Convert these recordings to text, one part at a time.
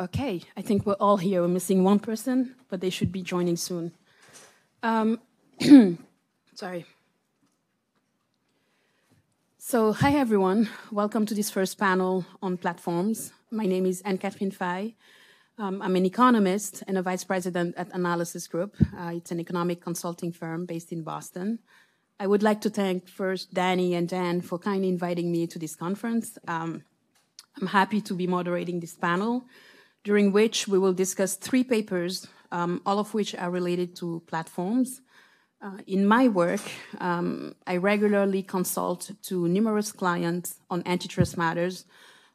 Okay, I think we're all here. We're missing one person, but they should be joining soon. Um, sorry. So, hi everyone. Welcome to this first panel on platforms. My name is Anne-Catherine Faye. Um, I'm an economist and a vice president at Analysis Group. Uh, it's an economic consulting firm based in Boston. I would like to thank first Danny and Dan for kindly inviting me to this conference. Um, I'm happy to be moderating this panel during which we will discuss three papers, um, all of which are related to platforms. Uh, in my work, um, I regularly consult to numerous clients on antitrust matters,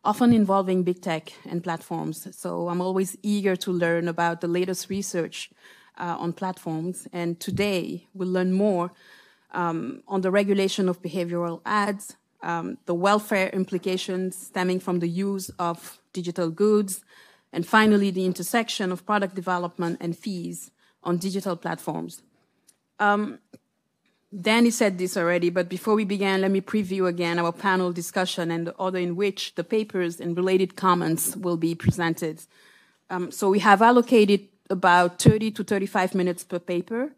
often involving big tech and platforms. So I'm always eager to learn about the latest research uh, on platforms. And today we'll learn more um, on the regulation of behavioral ads, um, the welfare implications stemming from the use of digital goods, and finally, the intersection of product development and fees on digital platforms. Um, Danny said this already, but before we begin, let me preview again our panel discussion and the order in which the papers and related comments will be presented. Um, so we have allocated about 30 to 35 minutes per paper.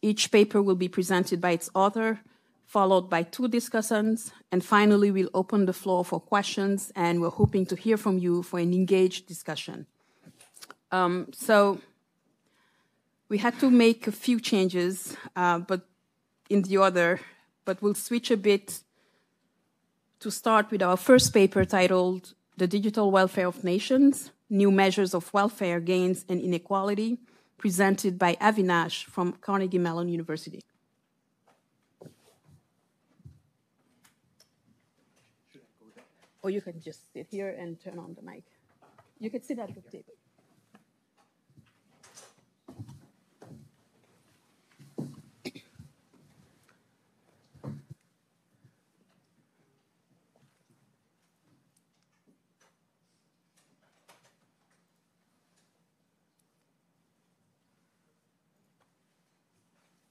Each paper will be presented by its author, followed by two discussions, and finally we'll open the floor for questions, and we're hoping to hear from you for an engaged discussion. Um, so we had to make a few changes, uh, but in the order, but we'll switch a bit to start with our first paper titled The Digital Welfare of Nations, New Measures of Welfare Gains and Inequality, presented by Avinash from Carnegie Mellon University. Or you can just sit here and turn on the mic. You can sit at the table.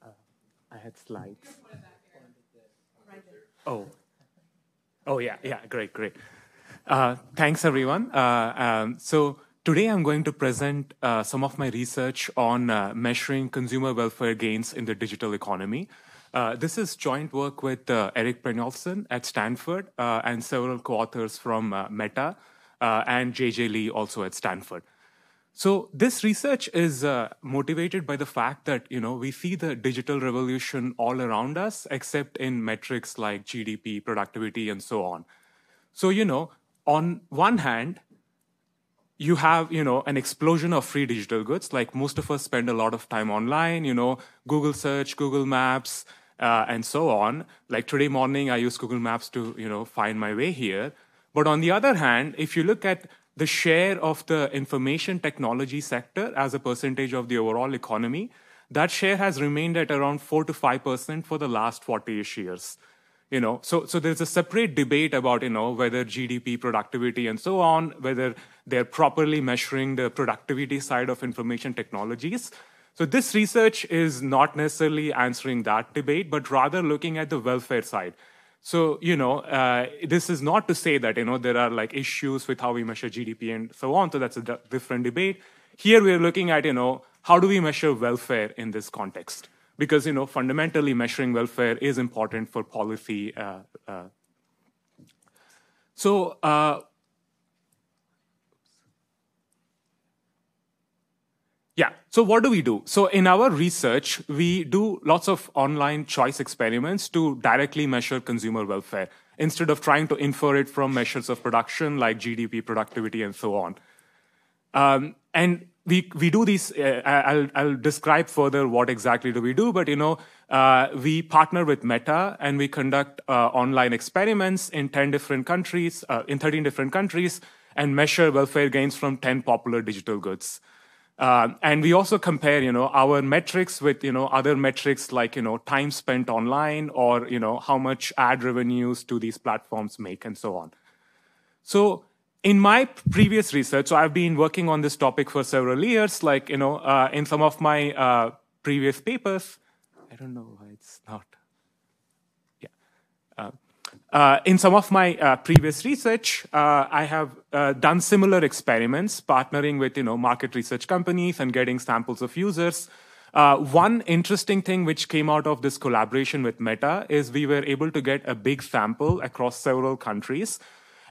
Uh, I had slides. Oh, oh yeah, yeah, great, great. Uh, thanks everyone. Uh, um, so today I'm going to present uh, some of my research on uh, measuring consumer welfare gains in the digital economy. Uh, this is joint work with uh, Erik Brynjolfsson at Stanford and several co-authors from Meta and JJ Lee also at Stanford. So this research is uh, motivated by the fact that you know we see the digital revolution all around us, except in metrics like GDP, productivity, and so on. So you know, on one hand, you have you know an explosion of free digital goods. Like most of us spend a lot of time online. You know, Google search, Google Maps, uh, and so on. Like today morning, I used Google Maps to you know find my way here. But on the other hand, if you look at the share of the information technology sector as a percentage of the overall economy, that share has remained at around 4 to 5% for the last 40-ish years. You know, so, so there's a separate debate about, you know, whether GDP, productivity, and so on, whether they're properly measuring the productivity side of information technologies. So this research is not necessarily answering that debate, but rather looking at the welfare side. So, you know, uh, this is not to say that, you know, there are like issues with how we measure GDP and so on. So that's a different debate. Here we are looking at, you know, how do we measure welfare in this context? Because, you know, fundamentally measuring welfare is important for policy. Uh, uh. So, Yeah. So what do we do? So in our research, we do lots of online choice experiments to directly measure consumer welfare instead of trying to infer it from measures of production like GDP, productivity, and so on. Um, and we we do these. Uh, I'll I'll describe further what exactly do we do. But you know, uh, we partner with Meta and we conduct uh, online experiments in ten different countries, uh, in thirteen different countries, and measure welfare gains from ten popular digital goods. Uh, and we also compare, you know, our metrics with, you know, other metrics like, you know, time spent online or, you know, how much ad revenues do these platforms make and so on. So in my previous research, so I've been working on this topic for several years, like, you know, uh, in some of my uh, previous papers, I don't know why it's not. Uh, Uh, in some of my uh, previous research, uh, I have uh, done similar experiments, partnering with you know market research companies and getting samples of users. Uh, one interesting thing which came out of this collaboration with Meta is we were able to get a big sample across several countries,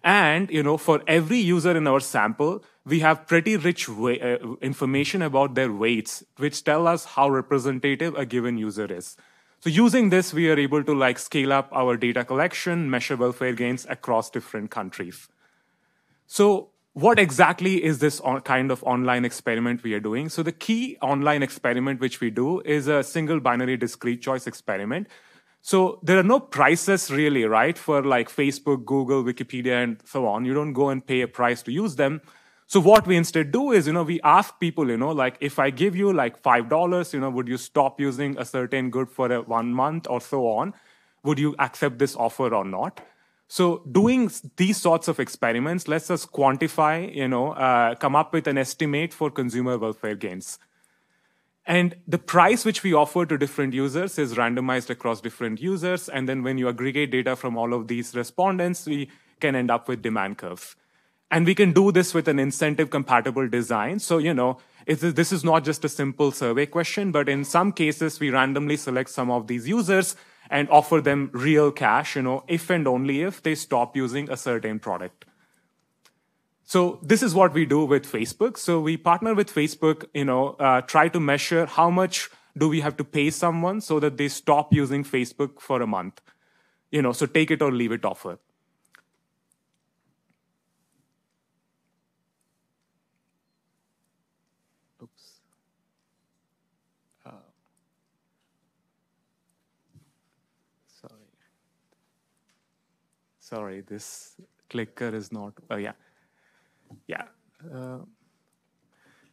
and you know for every user in our sample, we have pretty rich uh, information about their weights, which tell us how representative a given user is. So using this, we are able to like scale up our data collection, measure welfare gains across different countries. So what exactly is this kind of online experiment we are doing? So the key online experiment which we do is a single binary discrete choice experiment. So there are no prices really, right? For like Facebook, Google, Wikipedia, and so on. You don't go and pay a price to use them. So what we instead do is, you know, we ask people, you know, like if I give you like five dollars, you know, would you stop using a certain good for a one month or so on? Would you accept this offer or not? So doing these sorts of experiments lets us quantify, you know, uh, come up with an estimate for consumer welfare gains. And the price which we offer to different users is randomized across different users. And then when you aggregate data from all of these respondents, we can end up with demand curves. And we can do this with an incentive compatible design. So, you know, this is not just a simple survey question, but in some cases, we randomly select some of these users and offer them real cash, you know, if and only if they stop using a certain product. So this is what we do with Facebook. So we partner with Facebook, you know, uh, try to measure how much do we have to pay someone so that they stop using Facebook for a month. You know, so take it or leave it offer. Sorry, this clicker is not, oh yeah. Yeah. Uh,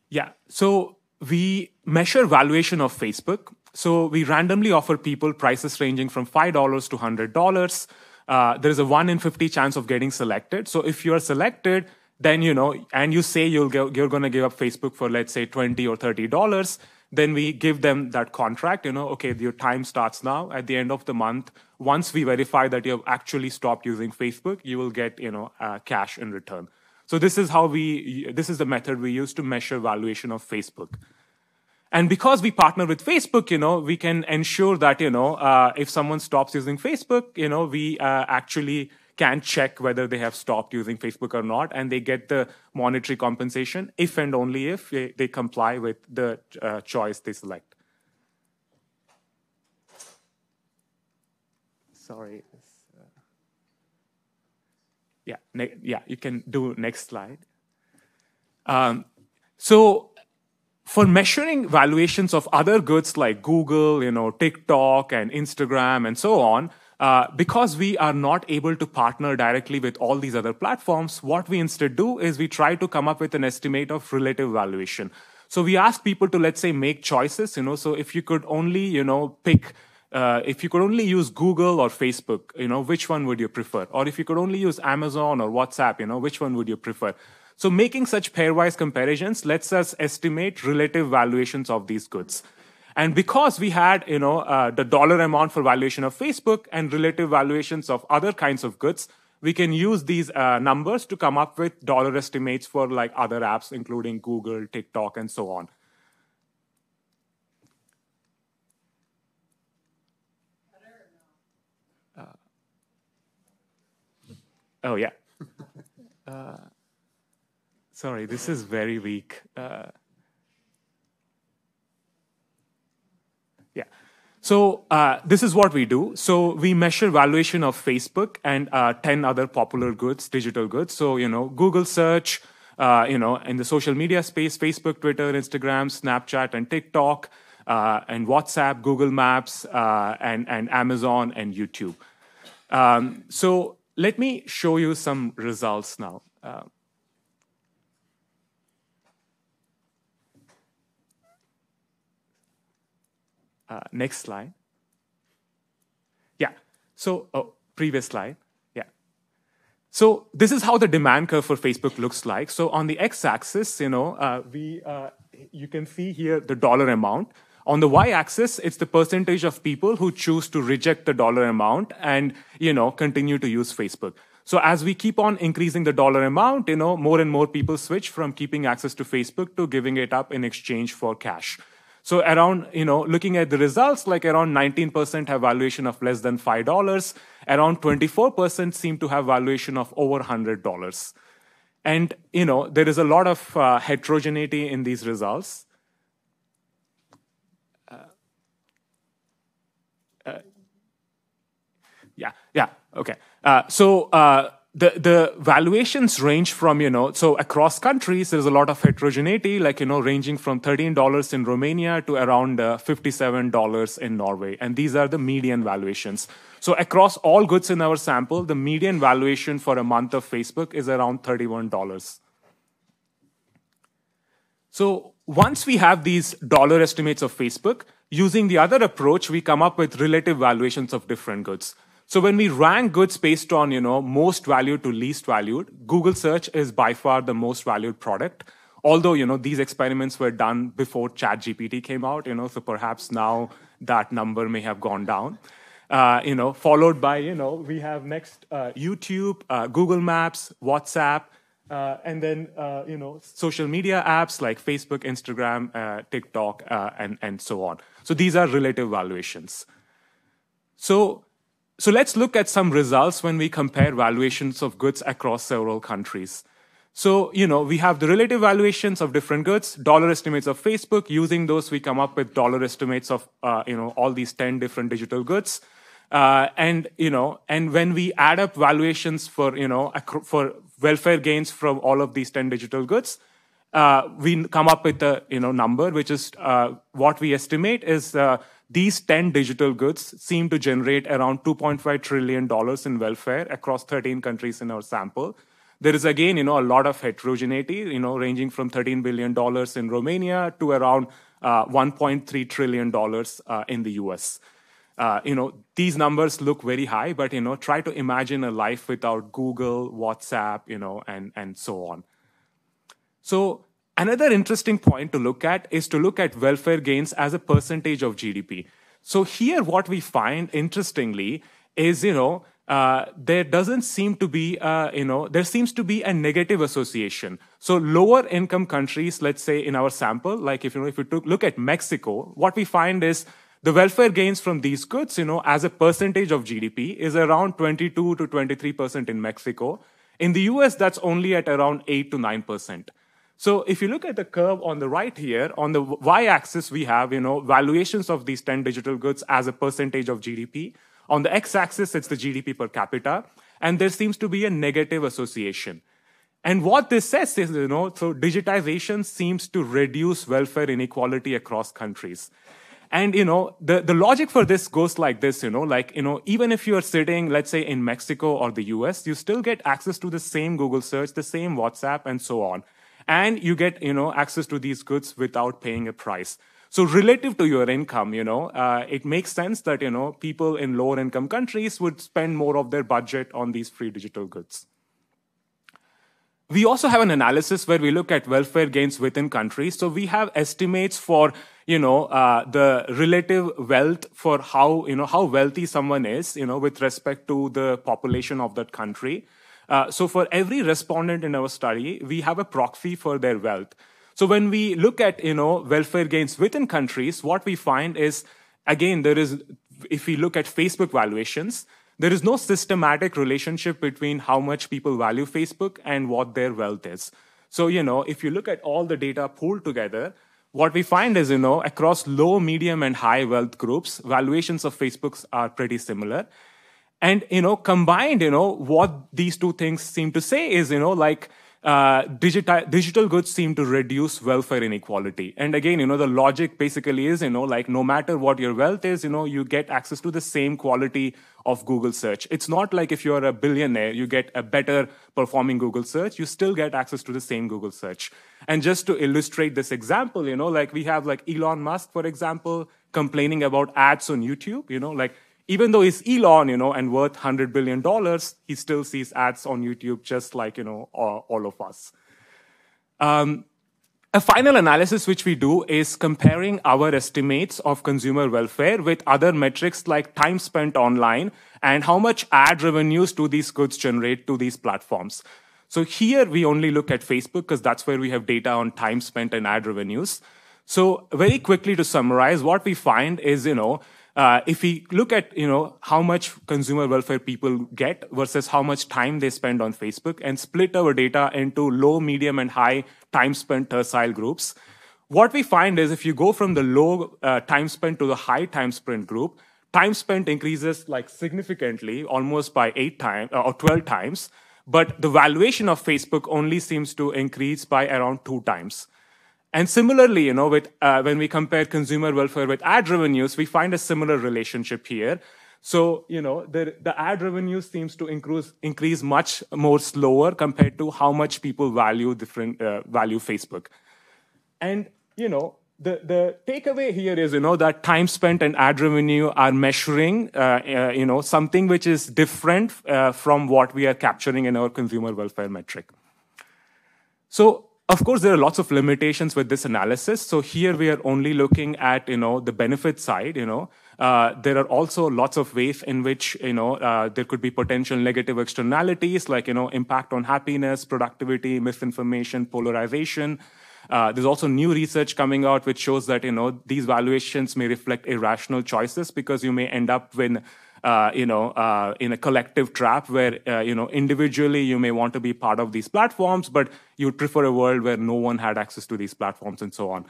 yeah, so we measure valuation of Facebook. So we randomly offer people prices ranging from $5 to $100. Uh, there is a 1 in 50 chance of getting selected. So if you're selected, then, you know, and you say you'll go, you're going to give up Facebook for, let's say, 20 or $30, then we give them that contract, you know, okay, your time starts now. At the end of the month, once we verify that you have actually stopped using Facebook, you will get, you know, uh, cash in return. So this is how we, this is the method we use to measure valuation of Facebook. And because we partner with Facebook, you know, we can ensure that, you know, uh, if someone stops using Facebook, you know, we uh, actually can check whether they have stopped using Facebook or not, and they get the monetary compensation if and only if they, they comply with the uh, choice they select. Sorry. Uh, yeah, yeah, you can do next slide. Um, so for measuring valuations of other goods like Google, you know, TikTok and Instagram and so on, uh, because we are not able to partner directly with all these other platforms, what we instead do is we try to come up with an estimate of relative valuation. So we ask people to, let's say, make choices, you know, so if you could only, you know, pick uh, if you could only use Google or Facebook, you know, which one would you prefer? Or if you could only use Amazon or WhatsApp, you know, which one would you prefer? So making such pairwise comparisons lets us estimate relative valuations of these goods. And because we had, you know, uh, the dollar amount for valuation of Facebook and relative valuations of other kinds of goods, we can use these uh, numbers to come up with dollar estimates for like other apps, including Google, TikTok, and so on. Uh, oh, yeah. Uh, sorry, this is very weak. Uh, So uh, this is what we do. So we measure valuation of Facebook and uh, 10 other popular goods, digital goods. So, you know, Google search, uh, you know, in the social media space, Facebook, Twitter, Instagram, Snapchat, and TikTok, uh, and WhatsApp, Google Maps, uh, and, and Amazon and YouTube. Um, so let me show you some results now. Uh, next slide. Yeah. So, oh, previous slide. Yeah. So this is how the demand curve for Facebook looks like. So on the x-axis, you know, uh, we uh, you can see here the dollar amount. On the y-axis, it's the percentage of people who choose to reject the dollar amount and, you know, continue to use Facebook. So as we keep on increasing the dollar amount, you know, more and more people switch from keeping access to Facebook to giving it up in exchange for cash. So around, you know, looking at the results, like around 19% have valuation of less than $5. Around 24% seem to have valuation of over $100. And, you know, there is a lot of uh, heterogeneity in these results. Uh, uh, yeah, yeah, okay. Uh, so the the valuations range from you know so across countries there's a lot of heterogeneity like you know ranging from $13 in Romania to around uh, $57 in Norway. And these are the median valuations. So across all goods in our sample the median valuation for a month of Facebook is around $31 so once we have these dollar estimates of Facebook using the other approach we come up with relative valuations of different goods so when we rank goods based on, you know, most valued to least valued, Google search is by far the most valued product. Although, you know, these experiments were done before ChatGPT came out, you know, so perhaps now that number may have gone down. Uh, you know, followed by, you know, we have next uh, YouTube, uh, Google Maps, WhatsApp, uh, and then, uh, you know, social media apps like Facebook, Instagram, uh, TikTok, and, and so on. So these are relative valuations. So so let's look at some results when we compare valuations of goods across several countries. So, you know, we have the relative valuations of different goods, dollar estimates of Facebook. Using those, we come up with dollar estimates of, uh, you know, all these 10 different digital goods. Uh, and, you know, and when we add up valuations for, you know, for welfare gains from all of these 10 digital goods, uh, we come up with a, you know, number, which is uh, what we estimate is uh, these 10 digital goods seem to generate around $2.5 trillion in welfare across 13 countries in our sample. There is again, you know, a lot of heterogeneity, you know, ranging from $13 billion in Romania to around uh, $1.3 trillion uh, in the US. Uh, you know, these numbers look very high, but, you know, try to imagine a life without Google, WhatsApp, you know, and, and so on. So Another interesting point to look at is to look at welfare gains as a percentage of GDP. So here, what we find interestingly is, you know, uh, there doesn't seem to be, uh, you know, there seems to be a negative association. So lower income countries, let's say in our sample, like if you know, if you took, look at Mexico, what we find is the welfare gains from these goods, you know, as a percentage of GDP is around 22 to 23 percent in Mexico. In the US, that's only at around 8 to 9 percent. So if you look at the curve on the right here, on the y-axis, we have, you know, valuations of these 10 digital goods as a percentage of GDP. On the x-axis, it's the GDP per capita. And there seems to be a negative association. And what this says is, you know, so digitization seems to reduce welfare inequality across countries. And, you know, the, the logic for this goes like this, you know, like, you know, even if you're sitting, let's say in Mexico or the US, you still get access to the same Google search, the same WhatsApp, and so on and you get you know access to these goods without paying a price. So relative to your income you know uh, it makes sense that you know people in lower income countries would spend more of their budget on these free digital goods. We also have an analysis where we look at welfare gains within countries. So we have estimates for you know uh, the relative wealth for how you know how wealthy someone is you know with respect to the population of that country uh, so for every respondent in our study, we have a proxy for their wealth. So when we look at, you know, welfare gains within countries, what we find is, again, there is, if we look at Facebook valuations, there is no systematic relationship between how much people value Facebook and what their wealth is. So, you know, if you look at all the data pooled together, what we find is, you know, across low, medium, and high wealth groups, valuations of Facebooks are pretty similar. And, you know, combined, you know, what these two things seem to say is, you know, like, uh, digital, digital goods seem to reduce welfare inequality. And again, you know, the logic basically is, you know, like no matter what your wealth is, you know, you get access to the same quality of Google search. It's not like if you're a billionaire, you get a better performing Google search, you still get access to the same Google search. And just to illustrate this example, you know, like we have like Elon Musk, for example, complaining about ads on YouTube, you know, like even though he's Elon, you know, and worth $100 billion, he still sees ads on YouTube just like, you know, all, of us. Um, A final analysis which we do is comparing our estimates of consumer welfare with other metrics like time spent online and how much ad revenues do these goods generate to these platforms. So here we only look at Facebook because that's where we have data on time spent and ad revenues. So very quickly to summarize, what we find is, you know, uh, if we look at you know how much consumer welfare people get versus how much time they spend on Facebook and split our data into low, medium, and high time spent tercile groups, what we find is if you go from the low uh, time spent to the high time spent group, time spent increases like significantly, almost by eight times uh, or 12 times, but the valuation of Facebook only seems to increase by around two times. And similarly, you know, with, uh, when we compare consumer welfare with ad revenues, we find a similar relationship here. So, you know, the, the ad revenue seems to increase, increase much more slower compared to how much people value different, uh, value Facebook. And, you know, the, the takeaway here is, you know, that time spent and ad revenue are measuring, uh, uh, you know, something which is different uh, from what we are capturing in our consumer welfare metric. So of course, there are lots of limitations with this analysis. So here we are only looking at, you know, the benefit side, you know. Uh, there are also lots of ways in which, you know, uh, there could be potential negative externalities like, you know, impact on happiness, productivity, misinformation, polarization. Uh, there's also new research coming out which shows that, you know, these valuations may reflect irrational choices because you may end up with uh, you know, uh, in a collective trap where, uh, you know, individually you may want to be part of these platforms, but you'd prefer a world where no one had access to these platforms and so on.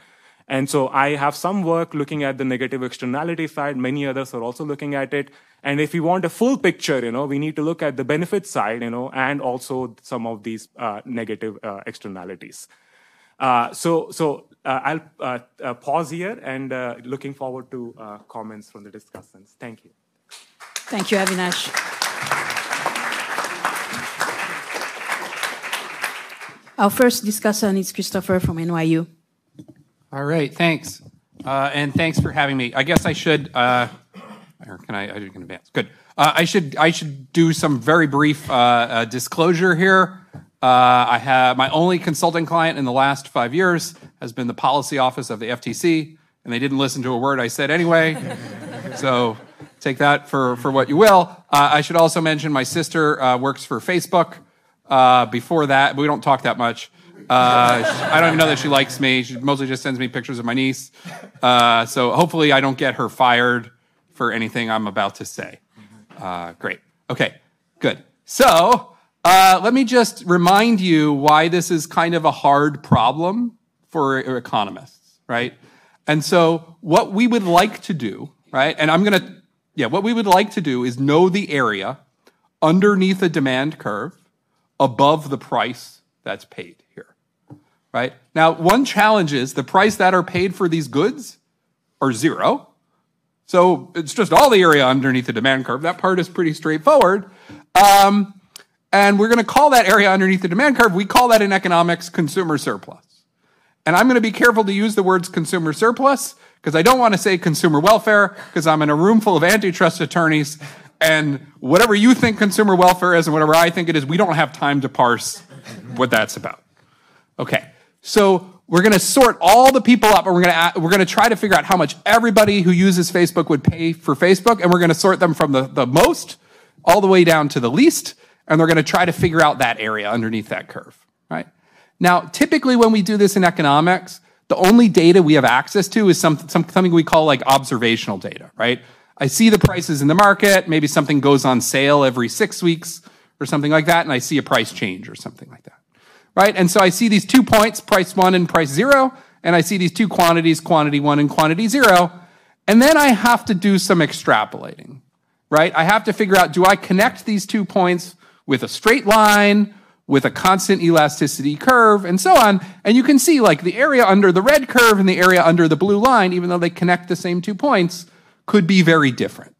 And so I have some work looking at the negative externality side. Many others are also looking at it. And if we want a full picture, you know, we need to look at the benefit side, you know, and also some of these uh, negative uh, externalities. Uh, so, so I'll pause here and looking forward to comments from the discussants. Thank you. Thank you, Avinash. Our first discussant is Christopher from NYU. All right, thanks. Uh, and thanks for having me. I guess I should, uh, or can I, I can advance. Good. Uh, I should, I should do some very brief uh, uh, disclosure here. Uh, I have my only consulting client in the last five years has been the policy office of the FTC, and they didn't listen to a word I said anyway. so take that for, for what you will. Uh, I should also mention my sister uh, works for Facebook. Uh, before that, we don't talk that much. Uh, I don't even know that she likes me. She mostly just sends me pictures of my niece. Uh, so hopefully, I don't get her fired for anything I'm about to say. Uh, great. Okay, good. So let me just remind you why this is kind of a hard problem for economists, right? And so, what we would like to do, right? And I'm going to yeah, what we would like to do is know the area underneath the demand curve above the price that's paid here. Right? Now, one challenge is the price that are paid for these goods are zero. So it's just all the area underneath the demand curve. That part is pretty straightforward. Um, and we're going to call that area underneath the demand curve, we call that in economics consumer surplus. And I'm going to be careful to use the words consumer surplus because I don't want to say consumer welfare because I'm in a room full of antitrust attorneys and whatever you think consumer welfare is and whatever I think it is, we don't have time to parse what that's about. Okay. So we're going to sort all the people up and we're going to we're going to try to figure out how much everybody who uses Facebook would pay for Facebook and we're going to sort them from the, the most all the way down to the least and we're going to try to figure out that area underneath that curve, right? Now, typically when we do this in economics, the only data we have access to is some, some, something we call like observational data, right? I see the prices in the market, maybe something goes on sale every six weeks or something like that, and I see a price change or something like that, right? And so I see these two points, price one and price zero, and I see these two quantities, quantity one and quantity zero, and then I have to do some extrapolating, right? I have to figure out, do I connect these two points with a straight line with a constant elasticity curve and so on. And you can see like the area under the red curve and the area under the blue line, even though they connect the same two points, could be very different,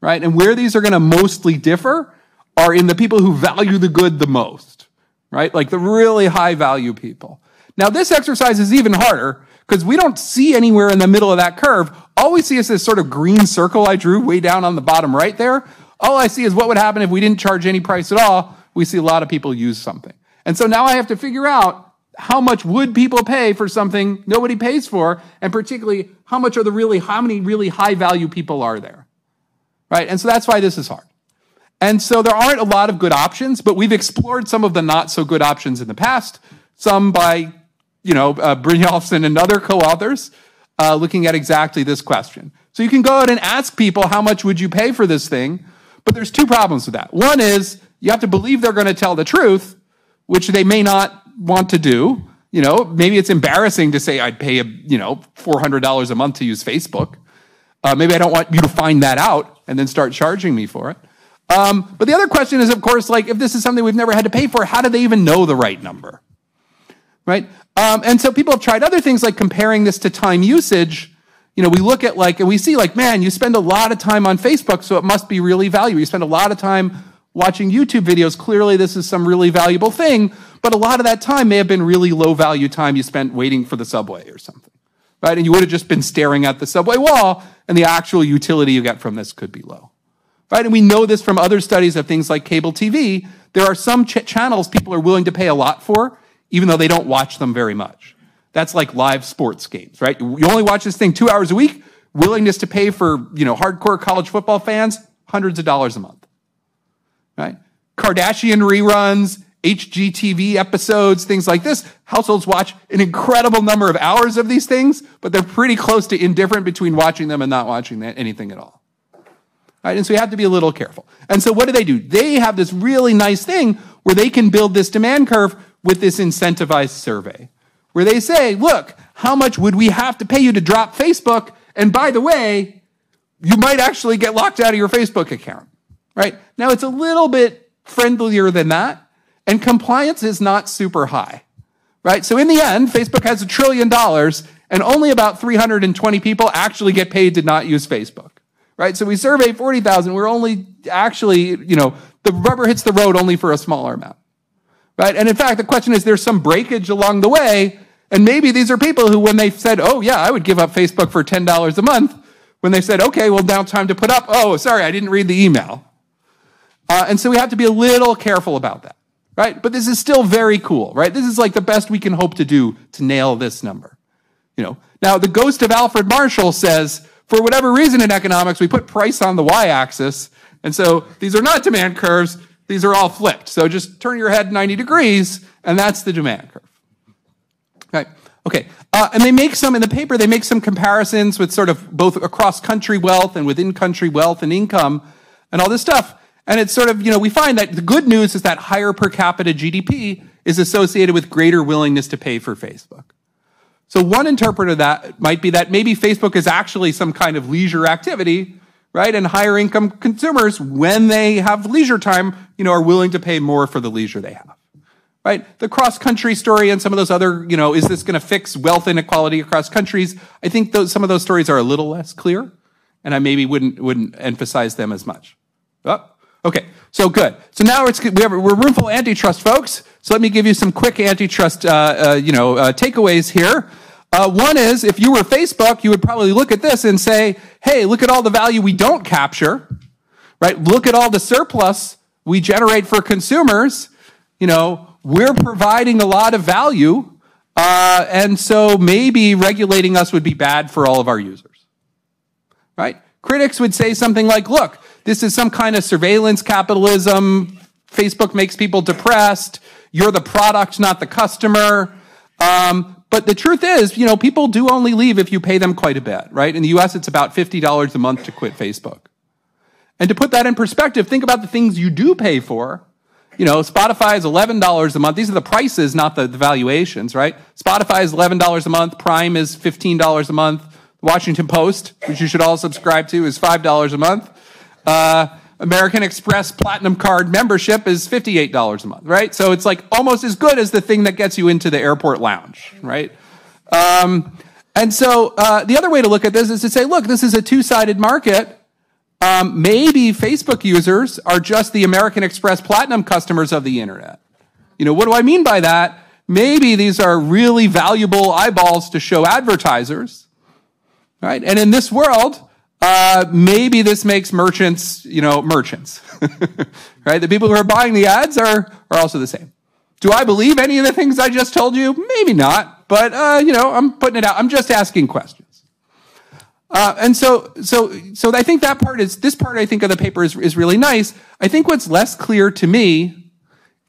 right? And where these are going to mostly differ are in the people who value the good the most, right? Like the really high value people. Now, this exercise is even harder because we don't see anywhere in the middle of that curve. All we see is this sort of green circle I drew way down on the bottom right there. All I see is what would happen if we didn't charge any price at all we see a lot of people use something. And so now I have to figure out how much would people pay for something nobody pays for? And particularly, how much are the really, how many really high value people are there? Right? And so that's why this is hard. And so there aren't a lot of good options, but we've explored some of the not so good options in the past, some by, you know, uh, Brynjolfsson and other co-authors, uh, looking at exactly this question. So you can go out and ask people, how much would you pay for this thing? But there's two problems with that. One is you have to believe they're going to tell the truth, which they may not want to do. You know, maybe it's embarrassing to say I'd pay a, you know, $400 a month to use Facebook. Uh, maybe I don't want you to find that out and then start charging me for it. Um, but the other question is, of course, like if this is something we've never had to pay for, how do they even know the right number? Right? Um, and so people have tried other things like comparing this to time usage. You know, we look at like, and we see like, man, you spend a lot of time on Facebook, so it must be really valuable. You spend a lot of time watching YouTube videos. Clearly, this is some really valuable thing, but a lot of that time may have been really low value time you spent waiting for the subway or something. Right? And you would have just been staring at the subway wall, and the actual utility you get from this could be low. Right? And we know this from other studies of things like cable TV. There are some ch- channels people are willing to pay a lot for, even though they don't watch them very much. That's like live sports games, right? You only watch this thing two hours a week. Willingness to pay for, you know, hardcore college football fans, hundreds of dollars a month, right? Kardashian reruns, HGTV episodes, things like this. Households watch an incredible number of hours of these things, but they're pretty close to indifferent between watching them and not watching anything at all. Right? And so you have to be a little careful. And so what do they do? They have this really nice thing where they can build this demand curve with this incentivized survey, where they say, look, how much would we have to pay you to drop Facebook? And by the way, you might actually get locked out of your Facebook account, right? Now it's a little bit friendlier than that, and compliance is not super high, right? So in the end, Facebook has a trillion dollars, and only about 320 people actually get paid to not use Facebook right? So we survey 40,000. We're only actually, you know, the rubber hits the road only for a smaller amount, right? And in fact, the question is there's some breakage along the way. And maybe these are people who, when they said, oh, yeah, I would give up Facebook for $10 a month, when they said, okay, well, now it's time to put up, oh, sorry, I didn't read the email. Uh, and so we have to be a little careful about that, right? But this is still very cool, right? This is like the best we can hope to do to nail this number, you know. Now, the ghost of Alfred Marshall says, for whatever reason in economics, we put price on the y-axis. And so these are not demand curves. These are all flipped. So just turn your head 90 degrees, and that's the demand curve. Right? Okay. Uh, and they make some, in the paper, they make some comparisons with sort of both across country wealth and within country wealth and income and all this stuff. And it's sort of, you know, we find that the good news is that higher per capita GDP is associated with greater willingness to pay for Facebook. So one interpreter of that might be that maybe Facebook is actually some kind of leisure activity, right? And higher income consumers, when they have leisure time, you know, are willing to pay more for the leisure they have. Right? The cross country story and some of those other, you know, is this going to fix wealth inequality across countries? I think those, some of those stories are a little less clear, and I maybe wouldn't, wouldn't emphasize them as much. Oh, okay. So good. So now it's, we have, we're room full of antitrust folks. So let me give you some quick antitrust, uh, uh, you know, uh, takeaways here. Uh, one is if you were Facebook, you would probably look at this and say, hey, look at all the value we don't capture, right? Look at all the surplus we generate for consumers. You know, we're providing a lot of value. Uh, and so maybe regulating us would be bad for all of our users, right? Critics would say something like, look, this is some kind of surveillance capitalism. Facebook makes people depressed. You're the product, not the customer. Um, but the truth is, you know, people do only leave if you pay them quite a bit, right? In the US, it's about $50 a month to quit Facebook. And to put that in perspective, think about the things you do pay for. You know, Spotify is $11 a month. These are the prices, not the, the valuations, right? Spotify is $11 a month. Prime is $15 a month. The Washington Post, which you should all subscribe to, is $5 a month. Uh, American Express Platinum Card membership is $58 a month, right? So it's like almost as good as the thing that gets you into the airport lounge, right? Um, and so uh, the other way to look at this is to say, look, this is a two sided market. Um, maybe Facebook users are just the American Express Platinum customers of the internet. You know, what do I mean by that? Maybe these are really valuable eyeballs to show advertisers, right? And in this world, uh, maybe this makes merchants, you know, merchants, right? The people who are buying the ads are, are also the same. Do I believe any of the things I just told you? Maybe not, but uh, you know, I'm putting it out. I'm just asking questions. Uh, and so, so, so I think that part is this part. I think of the paper is is really nice. I think what's less clear to me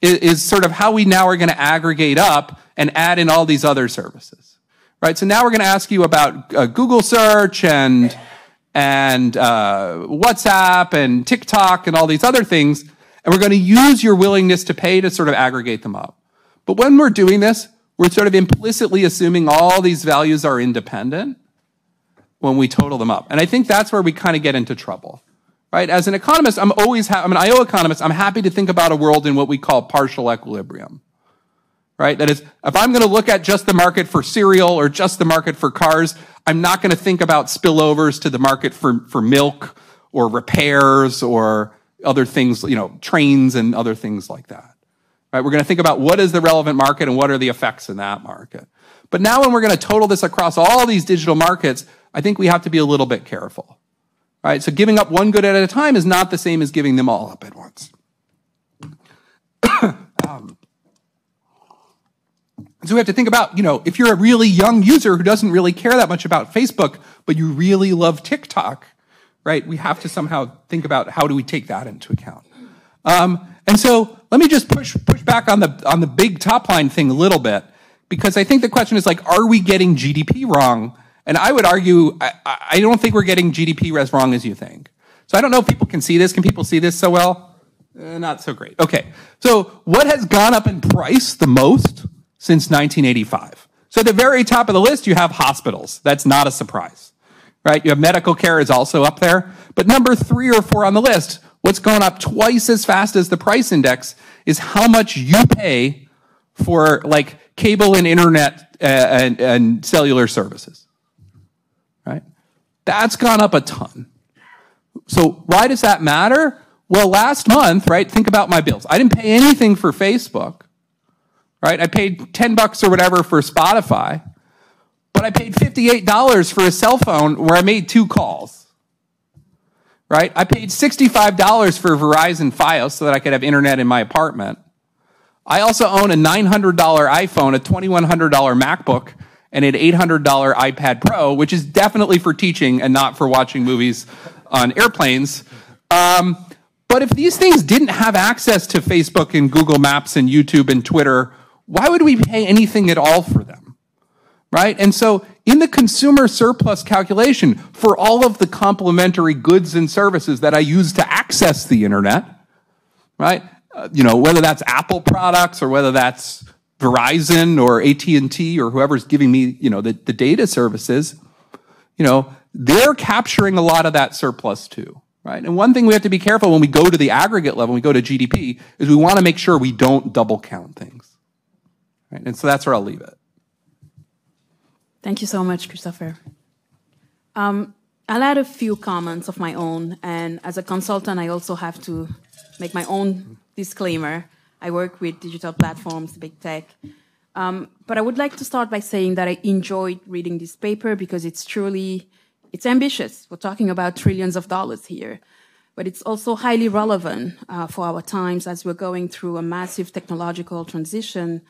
is, is sort of how we now are going to aggregate up and add in all these other services, right? So now we're going to ask you about uh, Google search and and uh, WhatsApp and TikTok and all these other things. And we're going to use your willingness to pay to sort of aggregate them up. But when we're doing this, we're sort of implicitly assuming all these values are independent when we total them up. And I think that's where we kind of get into trouble. Right? As an economist, I'm always, ha- I'm an IO economist, I'm happy to think about a world in what we call partial equilibrium. Right? That is, if I'm going to look at just the market for cereal or just the market for cars, I'm not going to think about spillovers to the market for, for milk or repairs or other things, you know, trains and other things like that. Right? We're going to think about what is the relevant market and what are the effects in that market. But now when we're going to total this across all these digital markets, I think we have to be a little bit careful. Right? So giving up one good at a time is not the same as giving them all up at once. Um, so we have to think about, you know, if you're a really young user who doesn't really care that much about Facebook, but you really love TikTok, right? We have to somehow think about how do we take that into account. Um, and so let me just push push back on the on the big top line thing a little bit because I think the question is like, are we getting GDP wrong? And I would argue I, I don't think we're getting GDP as wrong as you think. So I don't know if people can see this. Can people see this so well? Uh, not so great. Okay. So what has gone up in price the most since 1985? So at the very top of the list, you have hospitals. That's not a surprise right? You have medical care is also up there. But number three or four on the list, what's going up twice as fast as the price index is how much you pay for like cable and internet uh, and, and cellular services, right? That's gone up a ton. So why does that matter? Well, last month, right? Think about my bills. I didn't pay anything for Facebook, right? I paid 10 bucks or whatever for Spotify. But I paid $58 for a cell phone where I made two calls. Right? I paid $65 for Verizon Fios so that I could have internet in my apartment. I also own a $900 iPhone, a $2,100 MacBook, and an $800 iPad Pro, which is definitely for teaching and not for watching movies on airplanes. Um, but if these things didn't have access to Facebook and Google Maps and YouTube and Twitter, why would we pay anything at all for them? right? And so in the consumer surplus calculation for all of the complementary goods and services that I use to access the internet, right? Uh, you know, whether that's Apple products or whether that's Verizon or AT&T or whoever's giving me, you know, the, the data services, you know, they're capturing a lot of that surplus too, right? And one thing we have to be careful when we go to the aggregate level, when we go to GDP, is we want to make sure we don't double count things. Right? And so that's where I'll leave it. Thank you so much, Christopher. Um, I'll add a few comments of my own, and as a consultant, I also have to make my own disclaimer. I work with digital platforms, big tech. Um, but I would like to start by saying that I enjoyed reading this paper because it's truly, it's ambitious. We're talking about trillions of dollars here. But it's also highly relevant uh, for our times as we're going through a massive technological transition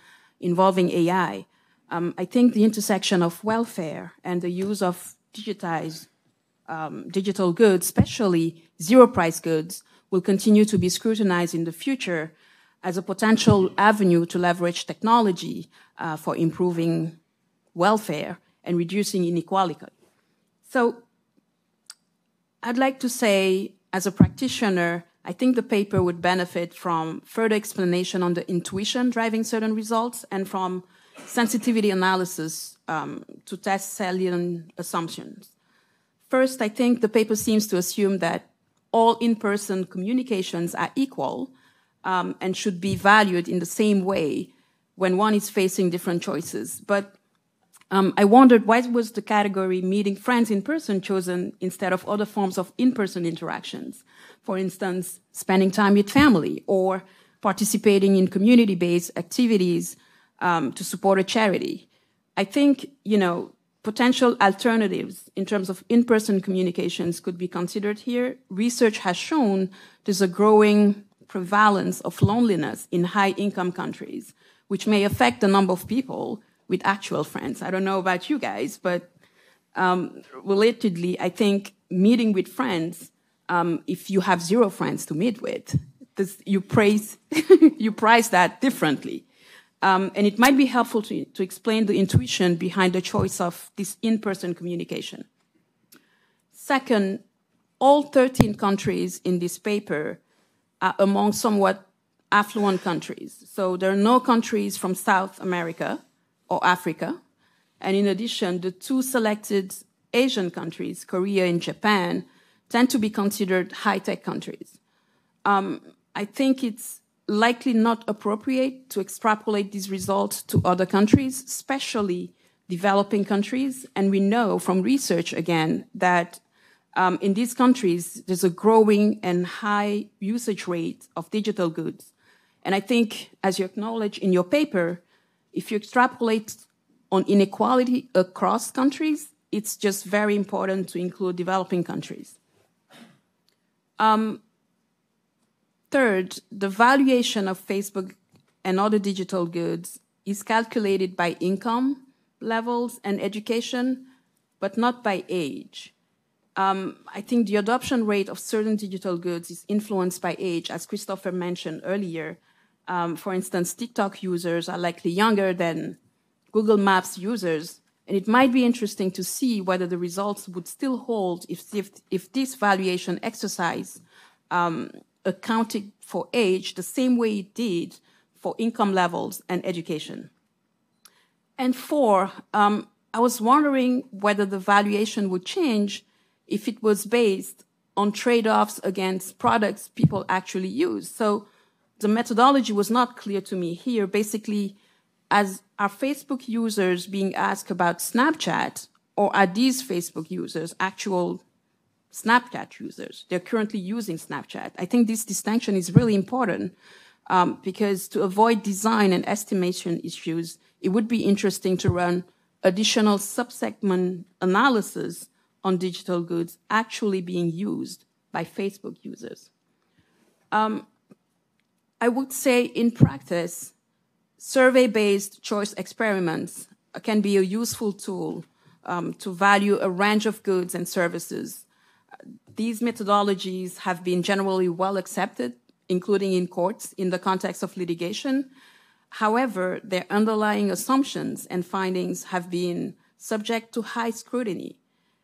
involving AI. Um, I think the intersection of welfare and the use of digitized um, digital goods, especially zero price goods, will continue to be scrutinized in the future as a potential avenue to leverage technology uh, for improving welfare and reducing inequality. So I'd like to say, as a practitioner, I think the paper would benefit from further explanation on the intuition driving certain results and from sensitivity analysis um, to test salient assumptions. First, I think the paper seems to assume that all in-person communications are equal um, and should be valued in the same way when one is facing different choices. But um, I wondered why was the category meeting friends in person chosen instead of other forms of in-person interactions? For instance, spending time with family or participating in community-based activities um, to support a charity. I think, you know, potential alternatives in terms of in-person communications could be considered here. Research has shown there's a growing prevalence of loneliness in high-income countries, which may affect the number of people with actual friends. I don't know about you guys, but um, relatedly, I think meeting with friends, um, if you have zero friends to meet with, this, you praise, you price that differently. Um, and it might be helpful to, to explain the intuition behind the choice of this in-person communication. Second, all 13 countries in this paper are among somewhat affluent countries. So there are no countries from South America or Africa. And in addition, the two selected Asian countries, Korea and Japan, tend to be considered high-tech countries. Um, I think it's likely not appropriate to extrapolate these results to other countries, especially developing countries. And we know from research, again, that um, in these countries, there's a growing and high usage rate of digital goods. And I think, as you acknowledge in your paper, if you extrapolate on inequality across countries, it's just very important to include developing countries. Um, third, the valuation of Facebook and other digital goods is calculated by income levels and education, but not by age. Um, I think the adoption rate of certain digital goods is influenced by age, as Christopher mentioned earlier. Um, for instance, TikTok users are likely younger than Google Maps users, and it might be interesting to see whether the results would still hold if, if, if this valuation exercise um, accounted for age the same way it did for income levels and education. And four, um, I was wondering whether the valuation would change if it was based on trade-offs against products people actually use. So the methodology was not clear to me here. Basically, as are Facebook users being asked about Snapchat, or are these Facebook users actual Snapchat users? They're currently using Snapchat. I think this distinction is really important um, because to avoid design and estimation issues, it would be interesting to run additional subsegment analysis on digital goods actually being used by Facebook users. Um, I would say in practice, survey-based choice experiments can be a useful tool um, to value a range of goods and services. These methodologies have been generally well accepted, including in courts in the context of litigation. However, their underlying assumptions and findings have been subject to high scrutiny.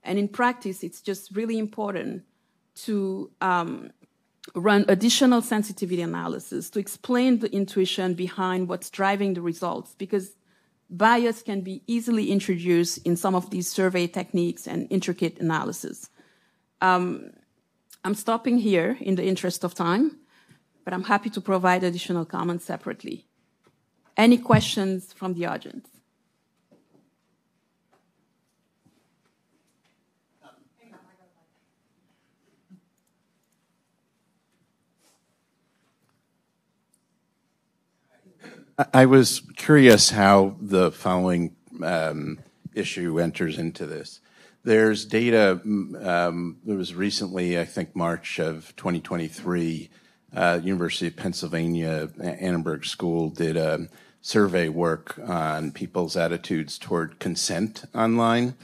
And in practice, it's just really important to um, run additional sensitivity analysis to explain the intuition behind what's driving the results because bias can be easily introduced in some of these survey techniques and intricate analysis. Um, I'm stopping here in the interest of time, but I'm happy to provide additional comments separately. Any questions from the audience? I was curious how the following um, issue enters into this. There's data um, was recently, I think, March of 2023. Uh, University of Pennsylvania Annenberg School did a survey work on people's attitudes toward consent online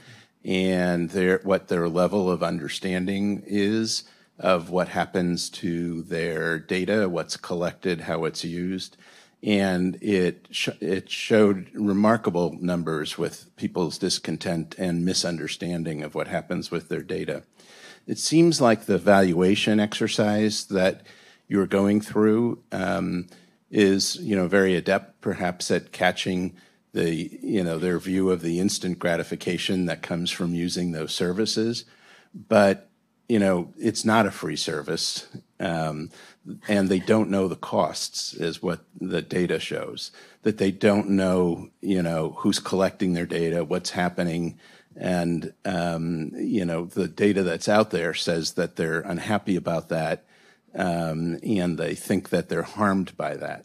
and their, what their level of understanding is of what happens to their data, what's collected, how it's used and it sh it showed remarkable numbers with people's discontent and misunderstanding of what happens with their data. It seems like the valuation exercise that you're going through um, is, you know, very adept, perhaps, at catching the, you know, their view of the instant gratification that comes from using those services, but you know, it's not a free service. Um, and they don't know the costs is what the data shows that they don't know you know who's collecting their data what's happening. And um, you know the data that's out there says that they're unhappy about that um, and they think that they're harmed by that.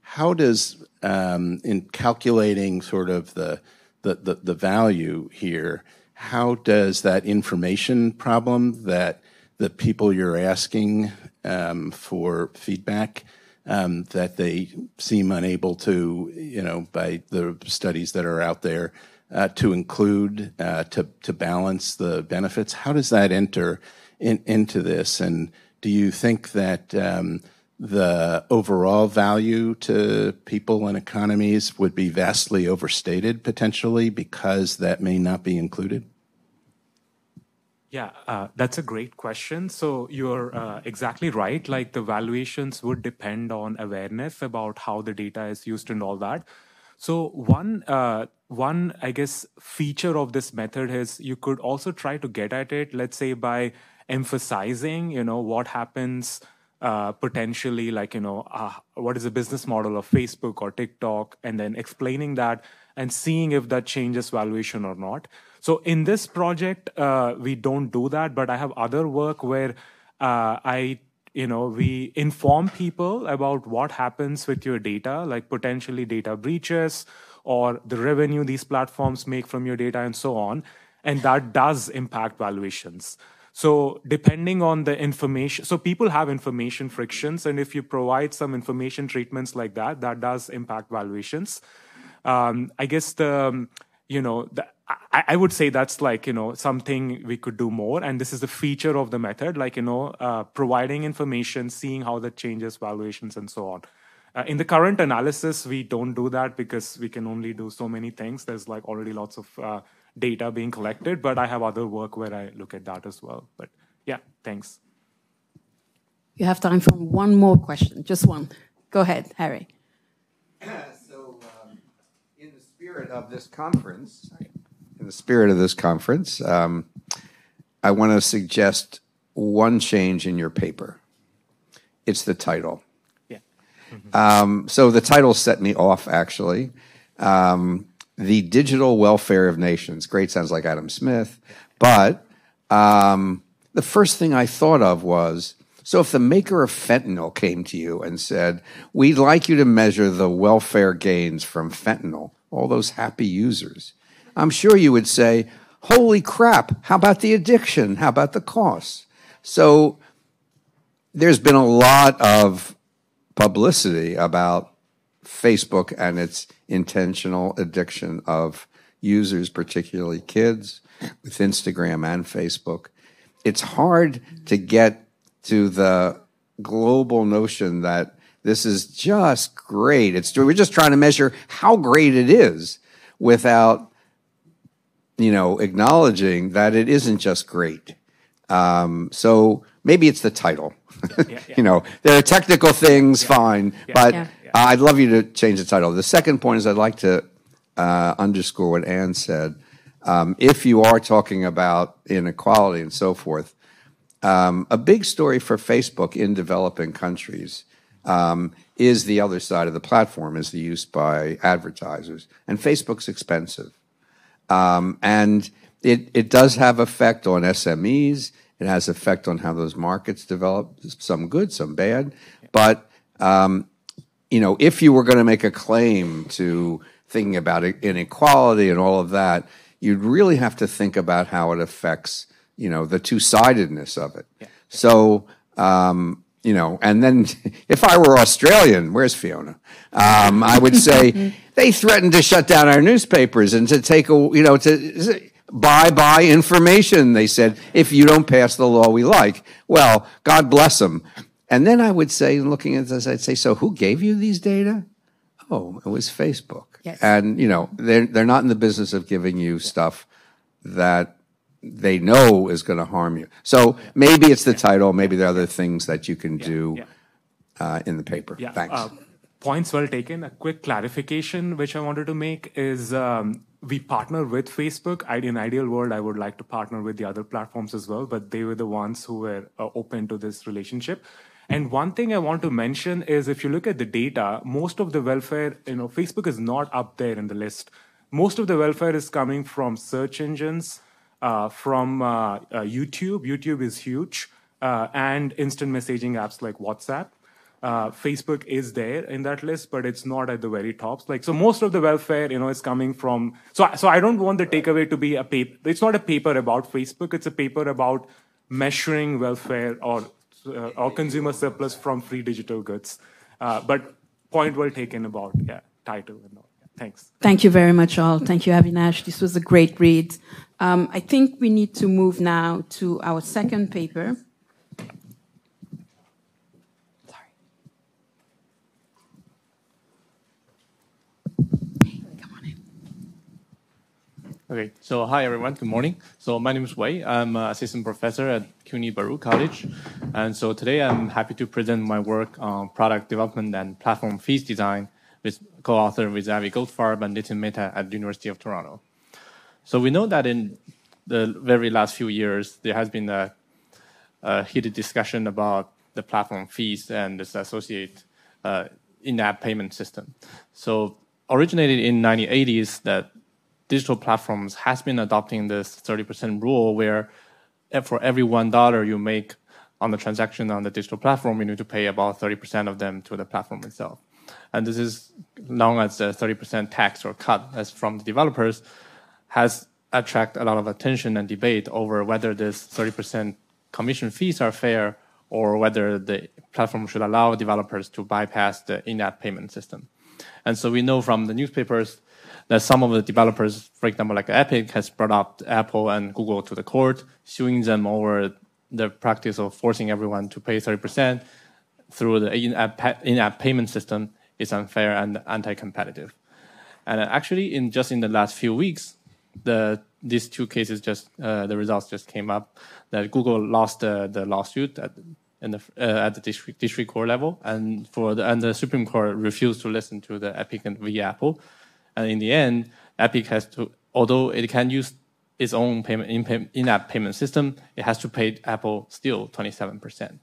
How does um, in calculating sort of the, the the, the value here how does that information problem that the people you're asking um, for feedback, um, that they seem unable to, you know, by the studies that are out there, uh, to include, uh, to, to balance the benefits? How does that enter in, into this? And do you think that um, the overall value to people and economies would be vastly overstated potentially because that may not be included? Yeah, uh, that's a great question. So you're uh, exactly right. Like the valuations would depend on awareness about how the data is used and all that. So one, uh, one, I guess, feature of this method is you could also try to get at it. Let's say by emphasizing, you know, what happens uh, potentially, like you know, uh, what is the business model of Facebook or TikTok, and then explaining that and seeing if that changes valuation or not. So in this project, uh, we don't do that, but I have other work where uh, I, you know, we inform people about what happens with your data, like potentially data breaches or the revenue these platforms make from your data and so on. And that does impact valuations. So depending on the information, so people have information frictions, and if you provide some information treatments like that, that does impact valuations. Um, I guess the you know the, I, I, would say that's like you know something we could do more. And this is the feature of the method like you know uh, providing information seeing how that changes valuations and so on. Uh, in the current analysis we don't do that because we can only do so many things. There's like already lots of uh, data being collected but i have other work where i look at that as well. But yeah thanks. You have time for one more question. Just one. Go ahead harry. So um, in the spirit of this conference, in the spirit of this conference, um, I want to suggest one change in your paper. It's the title. Yeah. Mm-hmm. Um, so the title set me off, actually. Um, the Digital Welfare of Nations. Great, sounds like Adam Smith. But um, the first thing I thought of was so if the maker of fentanyl came to you and said, We'd like you to measure the welfare gains from fentanyl, all those happy users. I'm sure you would say, holy crap, how about the addiction? How about the costs? So there's been a lot of publicity about Facebook and its intentional addiction of users, particularly kids, with Instagram and Facebook. It's hard to get to the global notion that this is just great. It's we're just trying to measure how great it is without you know acknowledging that it isn't just great. Um, so maybe it's the title. Yeah, yeah, yeah. you know, there are technical things, fine, but I'd love you to change the title. The second point is I'd like to uh, underscore what Anne said. Um, if you are talking about inequality and so forth, um, a big story for Facebook in developing countries um, is the other side of the platform, is the use by advertisers. And Facebook's expensive. Um, and it, it does have effect on SMEs. It has effect on how those markets develop, some good, some bad. But, um, you know, if you were going to make a claim to thinking about inequality and all of that, you'd really have to think about how it affects, you know, the two-sidedness of it. Yeah. So, um, you know, and then if I were Australian, where's Fiona? Um, I would say they threatened to shut down our newspapers and to take a, you know, to buy buy information. They said if you don't pass the law we like, well, God bless them. And then I would say, looking at this, I'd say, so who gave you these data? Oh, it was Facebook. Yes. And you know, they're they're not in the business of giving you stuff that they know is going to harm you. So maybe it's the title, maybe there are other things that you can do uh, in the paper. Yeah. Thanks. Uh, points well taken. A quick clarification which I wanted to make is um, we partner with Facebook. In an ideal world, I would like to partner with the other platforms as well, but they were the ones who were uh, open to this relationship. And one thing I want to mention is if you look at the data, most of the welfare, you know, Facebook is not up there in the list. Most of the welfare is coming from search engines, from uh, uh, YouTube. YouTube is huge, and instant messaging apps like WhatsApp. Uh, Facebook is there in that list, but it's not at the very top. Like so, most of the welfare, you know, is coming from. So, so I don't want the takeaway to be a paper. It's not a paper about Facebook. It's a paper about measuring welfare or uh, or consumer surplus from free digital goods. Uh, but point well taken about yeah title and all. Thanks. Thank you very much, all. Thank you, Avinash. This was a great read. Um, I think we need to move now to our second paper. Okay, so hi everyone, good morning. So my name is Wei. I'm an assistant professor at CUNY Baruch College. And so today I'm happy to present my work on product development and platform fees design with co-author with Avi Goldfarb and Nitin Mehta at the University of Toronto. So we know that in the very last few years, there has been a, a heated discussion about the platform fees and its associated uh, in-app payment system. So originated in 1980s that digital platforms has been adopting this 30% rule where for every one dollar you make on the transaction on the digital platform, you need to pay about 30% of them to the platform itself. And this is known as the 30% tax or cut as from the developers has attracted a lot of attention and debate over whether this 30% commission fees are fair or whether the platform should allow developers to bypass the in-app payment system. And so we know from the newspapers that some of the developers, for example, like Epic, has brought up Apple and Google to the court, suing them over the practice of forcing everyone to pay 30% through the in-app, in-app payment system is unfair and anti-competitive. And actually, in just in the last few weeks, the these two cases just uh, the results just came up that Google lost uh, the lawsuit at the uh, at the district district court level, and for the and the Supreme Court refused to listen to the Epic and v Apple, and in the end, Epic has to, although it can use its own payment in-app payment system, it has to pay Apple still 27%.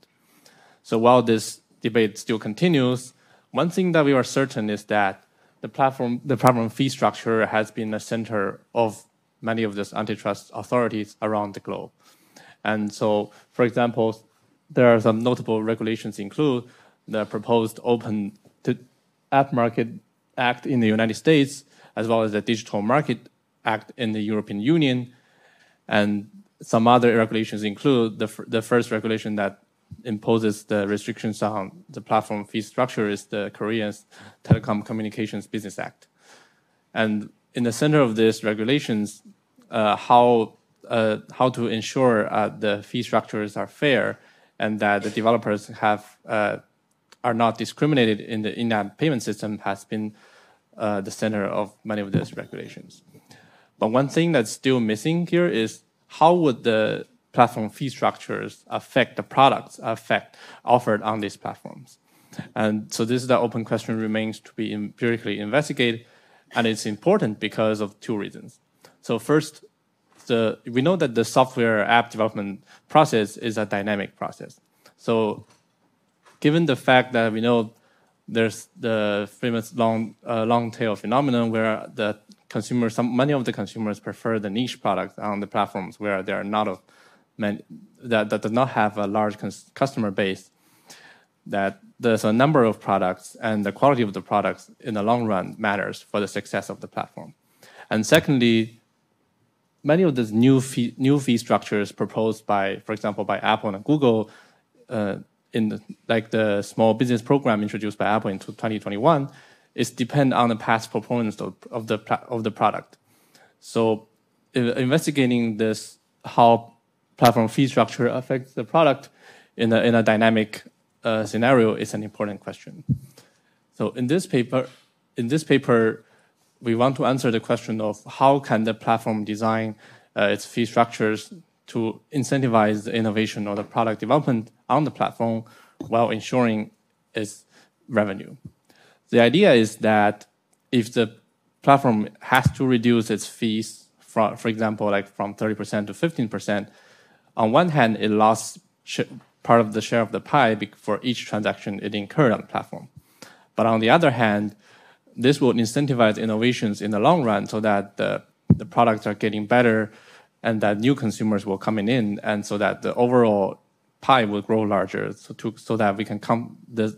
So while this debate still continues, one thing that we are certain is that the platform, the platform fee structure has been the center of many of these antitrust authorities around the globe. And so, for example, there are some notable regulations include the proposed open app market Act in the United States, as well as the Digital Market Act in the European Union. And some other regulations include the, the first regulation that imposes the restrictions on the platform fee structure is the Korean Telecom Communications Business Act. And in the center of these regulations, uh, how uh, how to ensure uh, the fee structures are fair and that the developers have uh, are not discriminated in the in-app payment system has been uh, the center of many of these regulations. But one thing that's still missing here is how would the platform fee structures affect the products affect offered on these platforms? And so this is the open question remains to be empirically investigated, and it's important because of two reasons. So first, the, we know that the software app development process is a dynamic process. So given the fact that we know there's the famous long uh, long tail phenomenon where the consumers, some many of the consumers prefer the niche products on the platforms where there are not many, that that does not have a large customer base. That there's a number of products and the quality of the products in the long run matters for the success of the platform. And secondly, many of these new fee, new fee structures proposed by, for example, by Apple and Google. Uh, in the, like the small business program introduced by Apple in 2021 is depend on the past performance of, of the of the product. So investigating this how platform fee structure affects the product in a, in a dynamic uh, scenario is an important question. So in this paper, in this paper, we want to answer the question of how can the platform design uh, its fee structures to incentivize the innovation or the product development on the platform while ensuring its revenue. The idea is that if the platform has to reduce its fees, from, for example, like from 30% to 15%, on one hand, it lost part of the share of the pie for each transaction it incurred on the platform. But on the other hand, this will incentivize innovations in the long run so that the, the products are getting better and that new consumers will coming in, and so that the overall pie will grow larger, so to so that we can come this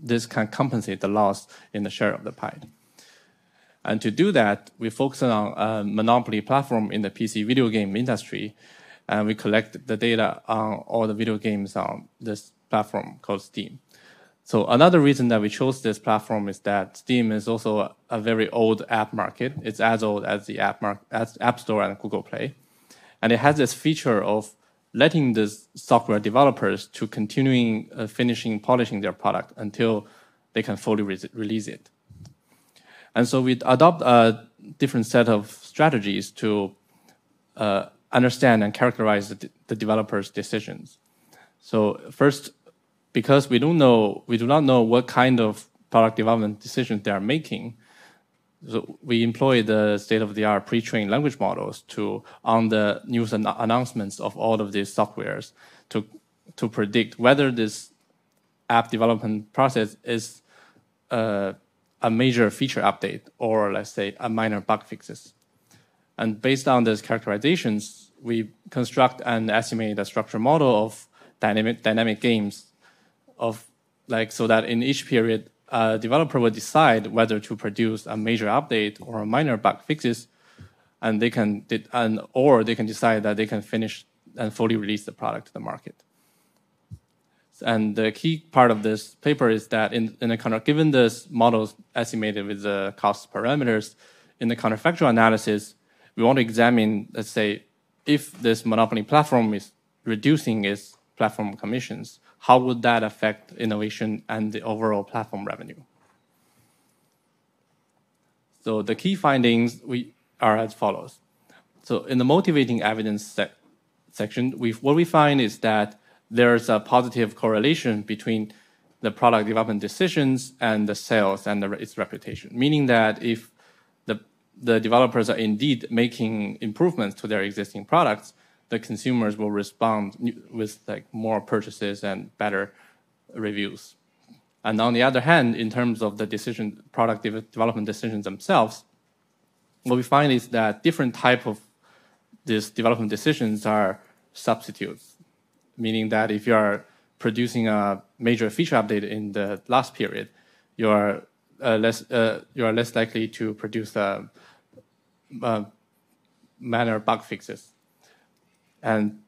this can compensate the loss in the share of the pie. And to do that, we focus on a monopoly platform in the PC video game industry, and we collect the data on all the video games on this platform called Steam. So another reason that we chose this platform is that Steam is also a, very old app market. It's as old as the app, as app Store and Google Play, and it has this feature of letting the software developers to continuing uh, finishing polishing their product until they can fully re release it. And so we adopt a different set of strategies to uh, understand and characterize the, the developers' decisions. So first, because we don't know, we do not know what kind of product development decisions they are making. So we employ the state-of-the-art pre-trained language models to on the news an announcements of all of these softwares to to predict whether this app development process is uh, a major feature update or let's say a minor bug fixes. And based on these characterizations, we construct and estimate a structure model of dynamic dynamic games of like so that in each period a developer will decide whether to produce a major update or a minor bug fixes and they can and or they can decide that they can finish and fully release the product to the market. And the key part of this paper is that in, in kind of given this models estimated with the cost parameters in the counterfactual analysis we want to examine let's say if this monopoly platform is reducing its platform commissions how would that affect innovation and the overall platform revenue? So the key findings we are as follows. So in the motivating evidence sec section, we, what we find is that there's a positive correlation between the product development decisions and the sales and the, its reputation, meaning that if the, developers are indeed making improvements to their existing products, the consumers will respond with like more purchases and better reviews. And on the other hand, in terms of the decision product de development decisions themselves, what we find is that different type of these development decisions are substitutes, meaning that if you are producing a major feature update in the last period, you are uh, less uh, you are less likely to produce a, a minor bug fixes and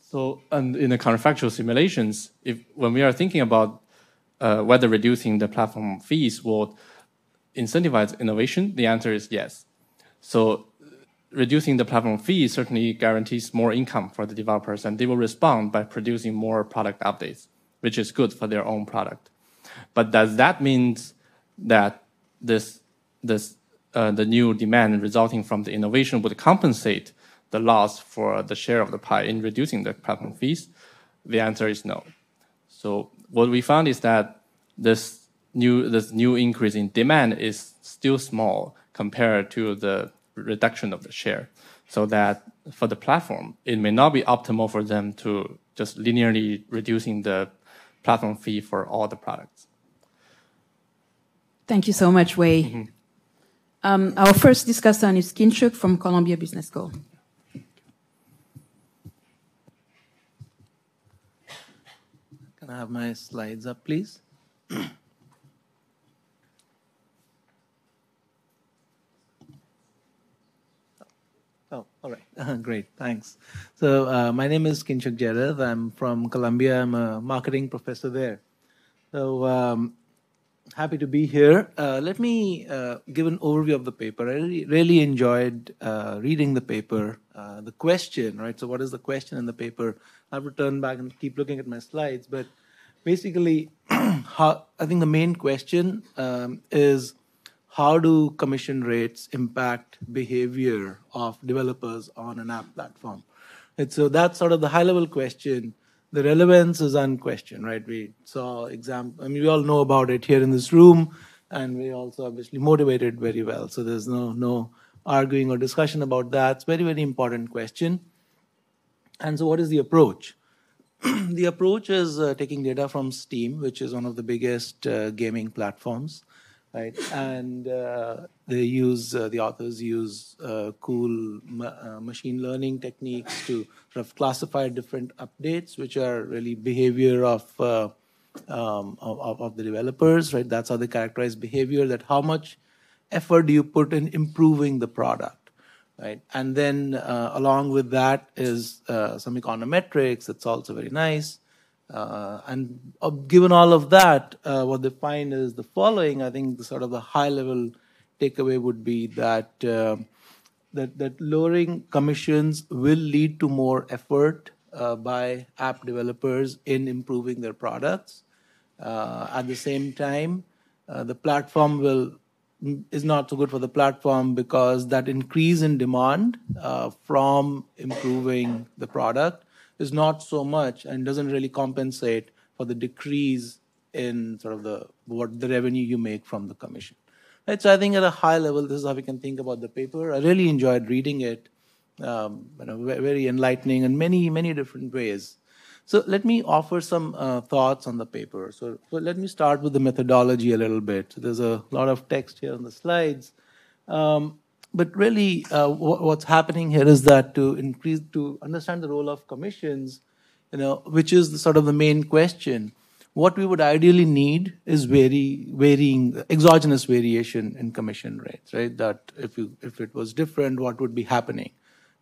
so, and in the counterfactual simulations, if when we are thinking about uh, whether reducing the platform fees will incentivize innovation, the answer is yes. So, reducing the platform fees certainly guarantees more income for the developers, and they will respond by producing more product updates, which is good for their own product. But does that mean that this this uh, the new demand resulting from the innovation would compensate the loss for the share of the pie in reducing the platform fees? The answer is no. So what we found is that this new this new increase in demand is still small compared to the reduction of the share. So that for the platform, it may not be optimal for them to just linearly reducing the platform fee for all the products. Thank you so much, Wei. Mm -hmm. Um, our first discussant is Kinshuk from Columbia Business School. Can I have my slides up, please? Oh, all right. Great. Thanks. So uh, my name is Kinshuk Jerath. I'm from Columbia. I'm a marketing professor there. So um, happy to be here. Uh, let me uh, give an overview of the paper. I really, really enjoyed uh, reading the paper. Uh, the question, right? So what is the question in the paper? I've returned back and keep looking at my slides, but basically, how, I think the main question um, is how do commission rates impact behavior of developers on an app platform? And so that's sort of the high level question. The relevance is unquestioned, right? We saw example. I mean, we all know about it here in this room, and we also obviously motivated very well. So there's no no arguing or discussion about that. It's very very important question. And so, what is the approach? the approach is uh, taking data from Steam, which is one of the biggest uh, gaming platforms, right? And uh, they use uh, the authors use uh, cool ma uh, machine learning techniques to sort of classify different updates, which are really behavior of, um, of, of the developers, right? That's how they characterize behavior. That how much effort do you put in improving the product? right? And then uh, along with that is uh, some econometrics. It's also very nice. Uh, and uh, given all of that, uh, what they find is the following. I think the sort of the high level takeaway would be that uh, that that lowering commissions will lead to more effort uh, by app developers in improving their products. Uh, at the same time, the platform will is not so good for the platform because that increase in demand from improving the product is not so much and doesn't really compensate for the decrease in sort of the what the revenue you make from the commission. Right, so I think at a high level, this is how we can think about the paper. I really enjoyed reading it. Um, you know, very enlightening in many many different ways. So let me offer some uh, thoughts on the paper. So, so, let me start with the methodology a little bit. There's a lot of text here on the slides. Um, but really, uh, what's happening here is that to increase, to understand the role of commissions, you know, which is the, sort of the main question, what we would ideally need is vary, varying exogenous variation in commission rates, right? That if you if it was different, what would be happening?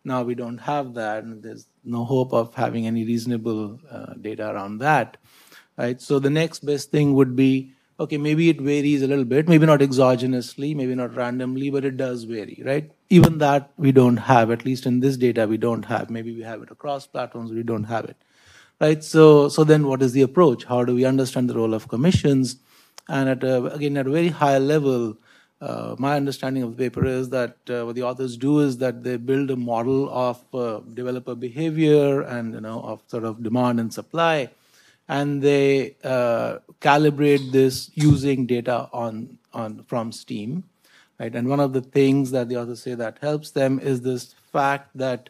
Now we don't have that, and there's no hope of having any reasonable uh, data around that, right? So the next best thing would be okay, maybe it varies a little bit, maybe not exogenously, maybe not randomly, but it does vary, right? Even that we don't have, at least in this data, we don't have. Maybe we have it across platforms, we don't have it, right? So, so then what is the approach? How do we understand the role of commissions? And at a, again, at a very high level, uh, my understanding of the paper is that uh, what the authors do is that they build a model of uh, developer behavior and you know of sort of demand and supply and they uh, calibrate this using data on, on from Steam. Right? And one of the things that the authors say that helps them is this fact that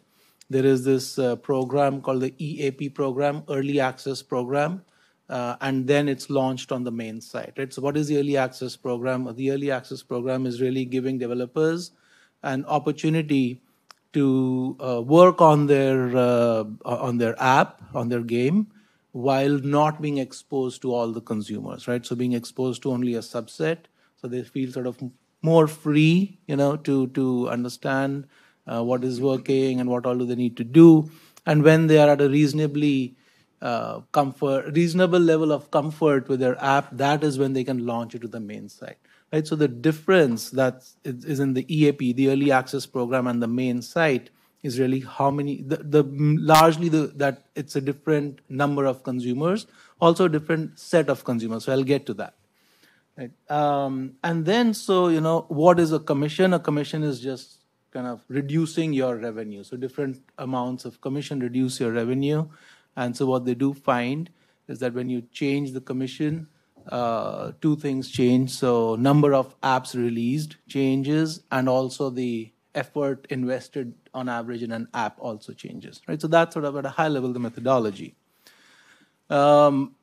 there is this uh, program called the EAP program, Early Access Program, uh, and then it's launched on the main site. Right? So, what is the Early Access Program? The Early Access Program is really giving developers an opportunity to uh, work on their uh, on their app, on their game, while not being exposed to all the consumers, right? So being exposed to only a subset, so they feel sort of more free, you know, to to understand uh, what is working and what all do they need to do. And when they are at a reasonably uh, comfort, reasonable level of comfort with their app, that is when they can launch it to the main site, right? So the difference that is in the EAP, the early access program, and the main site is really how many the, the largely the, that it's a different number of consumers also a different set of consumers. So i'll get to that. Right. Um, and then so you know what is a commission? A commission is just kind of reducing your revenue. So different amounts of commission reduce your revenue. And so what they do find is that when you change the commission uh, two things change. So number of apps released changes and also the effort invested on average in an app also changes, right? So that's sort of at a high level the methodology. Um,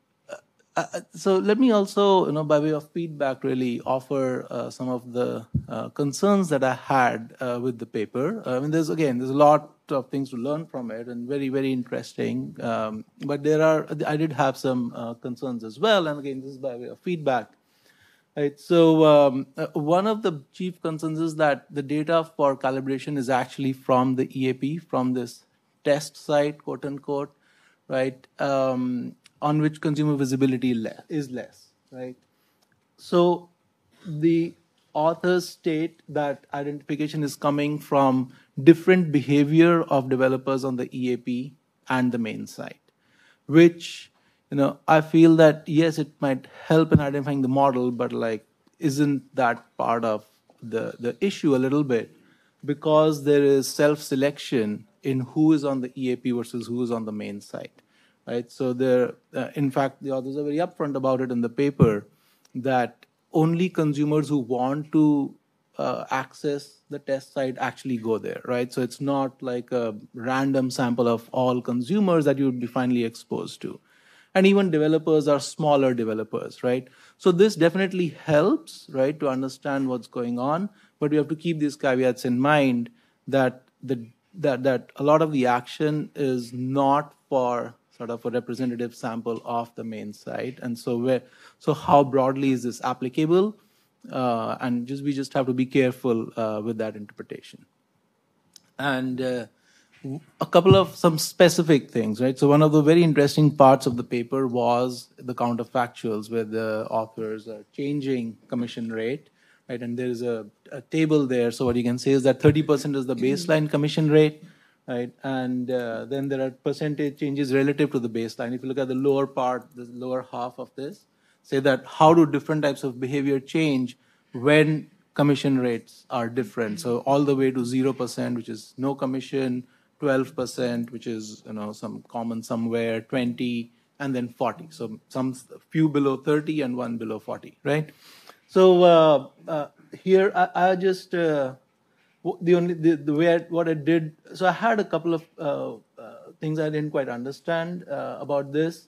uh, uh, so let me also, you know, by way of feedback, really offer uh, some of the uh, concerns that I had uh, with the paper. I mean, there's again, there's a lot of things to learn from it, and very, very interesting. Um, but there are, I did have some uh, concerns as well, and again, this is by way of feedback. Right. So um, uh, one of the chief concerns is that the data for calibration is actually from the EAP, from this test site, quote unquote, right, um, on which consumer visibility is less, right? So the authors state that identification is coming from different behavior of developers on the EAP and the main site, which you know, I feel that yes, it might help in identifying the model, but like, isn't that part of the the issue a little bit? Because there is self-selection in who is on the EAP versus who is on the main site, right? So there, uh, in fact, the authors are very upfront about it in the paper that only consumers who want to uh, access the test site actually go there, right? So it's not like a random sample of all consumers that you would be finally exposed to and even developers are smaller developers, right? So this definitely helps, right, to understand what's going on, but we have to keep these caveats in mind that the that that a lot of the action is not for sort of a representative sample of the main site, and so where so how broadly is this applicable? Uh, and just we just have to be careful uh, with that interpretation. And uh, a couple of some specific things, right? So one of the very interesting parts of the paper was the counterfactuals, where the authors are changing commission rate, right? And there is a, a table there. So what you can say is that 30% is the baseline commission rate, right? And uh, then there are percentage changes relative to the baseline. If you look at the lower part, the lower half of this, say that how do different types of behavior change when commission rates are different. So all the way to 0%, which is no commission, 12%, which is you know some common somewhere, 20, and then 40. So some few below 30 and one below 40, right? So uh, uh, here I, I just uh, the only the, the way I, what I did. So I had a couple of uh, uh, things I didn't quite understand uh, about this.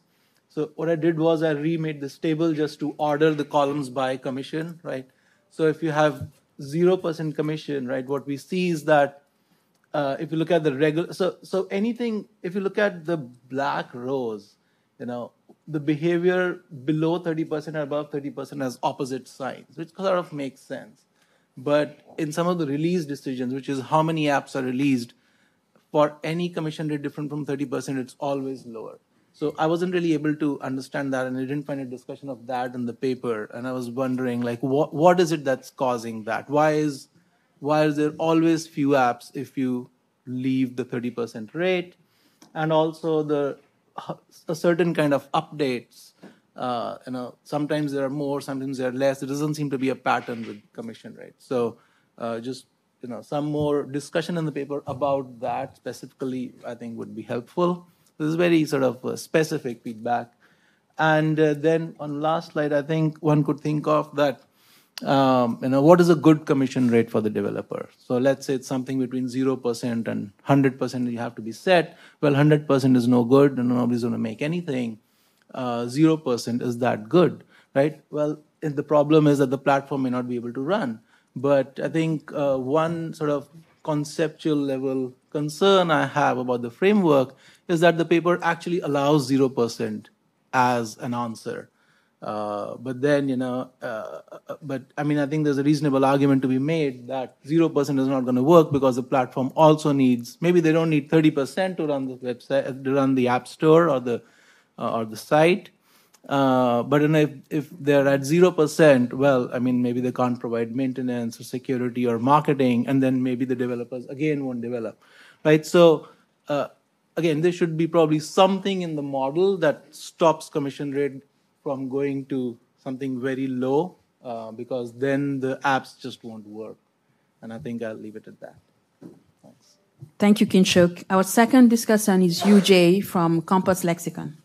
So what I did was I remade this table just to order the columns by commission, right? So if you have 0% commission, right, what we see is that uh, if you look at the regular, so, so anything, if you look at the black rows, you know, the behavior below 30% and above 30% has opposite signs, which sort of makes sense. But in some of the release decisions, which is how many apps are released, for any commission rate different from 30%, it's always lower. So I wasn't really able to understand that, and I didn't find a discussion of that in the paper. And I was wondering, like, what what is it that's causing that? Why is why is there always few apps if you leave the 30% rate? And also the a certain kind of updates. Uh, you know, sometimes there are more, sometimes there are less. It doesn't seem to be a pattern with commission rates. So uh, just you know, some more discussion in the paper about that specifically, I think, would be helpful. This is very sort of uh, specific feedback. And uh, then on last slide, I think one could think of that, um, you know, what is a good commission rate for the developer? So let's say it's something between 0% and 100% you have to be set. Well, 100% is no good and nobody's going to make anything. Uh, 0% is that good, right? Well, the problem is that the platform may not be able to run. But I think uh, one sort of conceptual level concern I have about the framework is that the paper actually allows 0% as an answer. Uh, but then, you know, uh, uh, but I mean, I think there's a reasonable argument to be made that 0% is not going to work because the platform also needs, maybe they don't need 30% to run the website, to run the app store or the, uh, or the site. Uh, but if, if they're at 0%, well, I mean, maybe they can't provide maintenance or security or marketing, and then maybe the developers again won't develop, right? So, again, there should be probably something in the model that stops commission rate from going to something very low uh, because then the apps just won't work. And I think I'll leave it at that. Thanks. Thank you, Kinshuk. Our second discussant is Yujie from Compass Lexecon.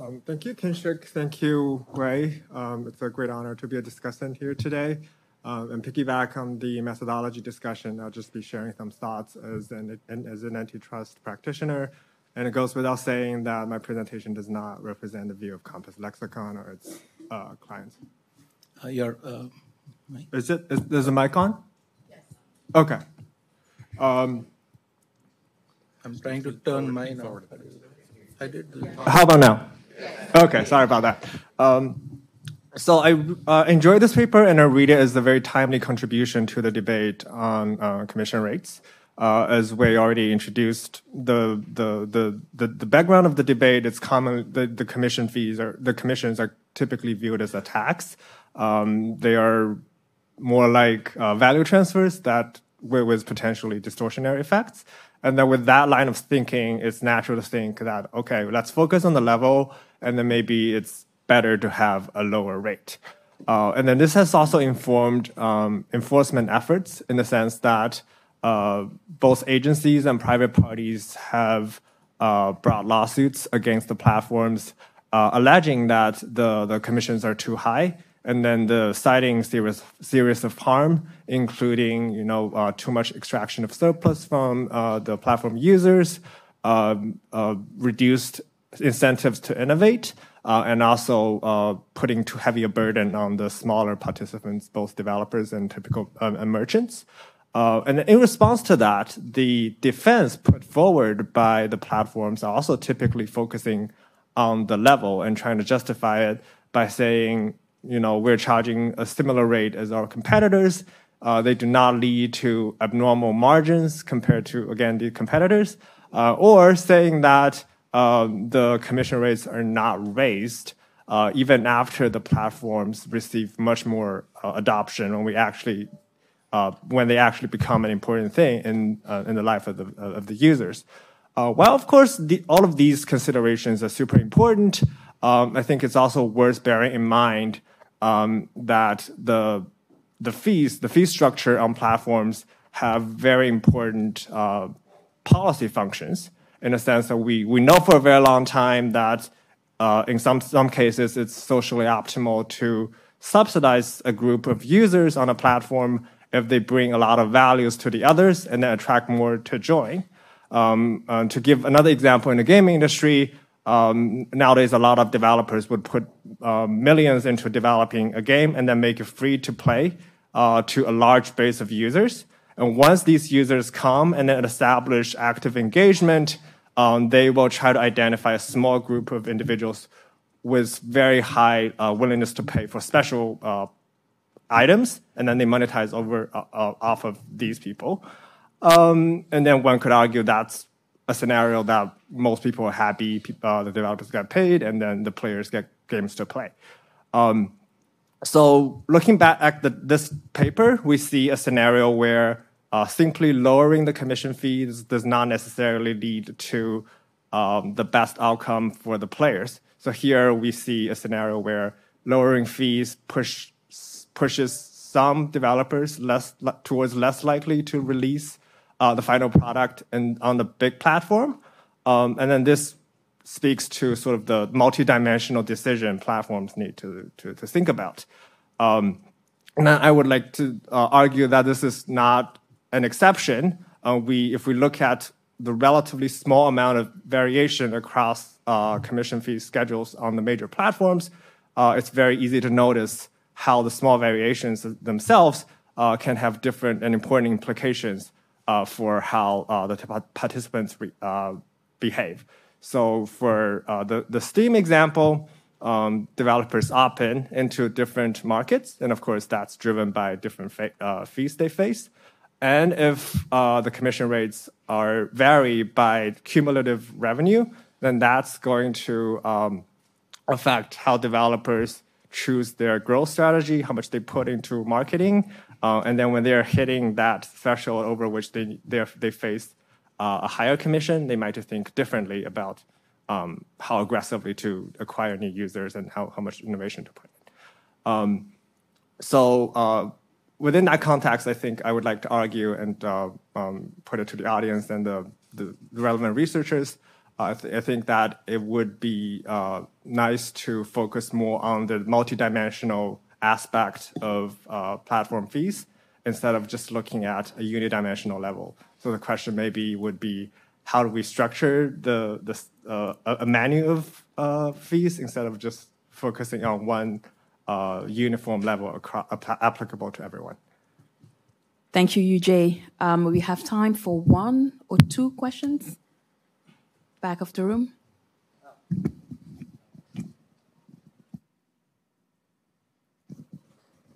Um, thank you, Kinshuk. Thank you, Wei. Um, it's a great honor to be a discussant here today. Um, and piggyback on the methodology discussion, I'll just be sharing some thoughts as an, as an antitrust practitioner. And it goes without saying that my presentation does not represent the view of Compass Lexecon or its uh, clients. Uh, your uh, mic? Is it? Is, is the mic on? Yes. Okay. Um, I'm trying to turn mine off. I did. How about now? Okay, sorry about that. Um, so I uh, enjoy this paper and I read it as a very timely contribution to the debate on uh, commission rates. Uh, as we already introduced, the, the the, the the background of the debate is common. The, the commission fees are the commissions are typically viewed as a tax. Um, they are more like uh, value transfers that with potentially distortionary effects. And then with that line of thinking, it's natural to think that okay, let's focus on the level, and then maybe it's better to have a lower rate. Uh, and then this has also informed um, enforcement efforts in the sense that both agencies and private parties have uh, brought lawsuits against the platforms, uh, alleging that the, the commissions are too high, and then the citing serious serious of harm, including you know uh, too much extraction of surplus from uh, the platform users, um, reduced incentives to innovate, uh, and also uh, putting too heavy a burden on the smaller participants, both developers and typical um, and merchants. Uh, and in response to that, the defense put forward by the platforms are also typically focusing on the level and trying to justify it by saying, you know, we're charging a similar rate as our competitors, Uh, they do not lead to abnormal margins compared to, again, the competitors, uh, or saying that um, the commission rates are not raised uh, even after the platforms receive much more uh, adoption when we actually uh, when they actually become an important thing in uh, in the life of the of the users. Uh, well, of course, the, all of these considerations are super important. Um, I think it's also worth bearing in mind um, that the the fees, the fee structure on platforms have very important uh, policy functions in the sense that we, we know for a very long time that uh, in some, some cases it's socially optimal to subsidize a group of users on a platform if they bring a lot of values to the others and then attract more to join. Um, uh, to give another example in the gaming industry, um, nowadays a lot of developers would put uh, millions into developing a game and then make it free to play uh, to a large base of users. And once these users come and then establish active engagement, um, they will try to identify a small group of individuals with very high uh, willingness to pay for special uh, items, and then they monetize over uh, uh off of these people. Um, and then one could argue that's a scenario that most people are happy, uh, the developers get paid, and then the players get games to play. Um, so looking back at the, this paper, we see a scenario where uh, simply lowering the commission fees does not necessarily lead to um, the best outcome for the players. So here we see a scenario where lowering fees push, pushes some developers less towards less likely to release uh, the final product and on the big platform. Um, and then this speaks to sort of the multidimensional decision platforms need to, to, to think about. Um, and I would like to uh, argue that this is not an exception. Uh, we, if we look at the relatively small amount of variation across uh, commission fee schedules on the major platforms, uh, it's very easy to notice how the small variations themselves uh, can have different and important implications uh, for how uh, the participants behave. So for the, the Steam example, um, developers opt in into different markets, and of course that's driven by different fees they face. And if uh, the commission rates are vary by cumulative revenue, then that's going to um, affect how developers choose their growth strategy, how much they put into marketing, uh, and then when they're hitting that threshold over which they they face uh, a higher commission, they might think differently about um, how aggressively to acquire new users and how, how much innovation to put in. Um, so uh, within that context, I think I would like to argue and uh, um, put it to the audience and the, the relevant researchers. I, th I, think that it would be uh, nice to focus more on the multidimensional aspect of uh, platform fees instead of just looking at a unidimensional level. So the question maybe would be, how do we structure the, the uh, a menu of uh, fees instead of just focusing on one uh, uniform level applicable to everyone. Thank you, Yujie. Um, we have time for one or two questions. Back of the room.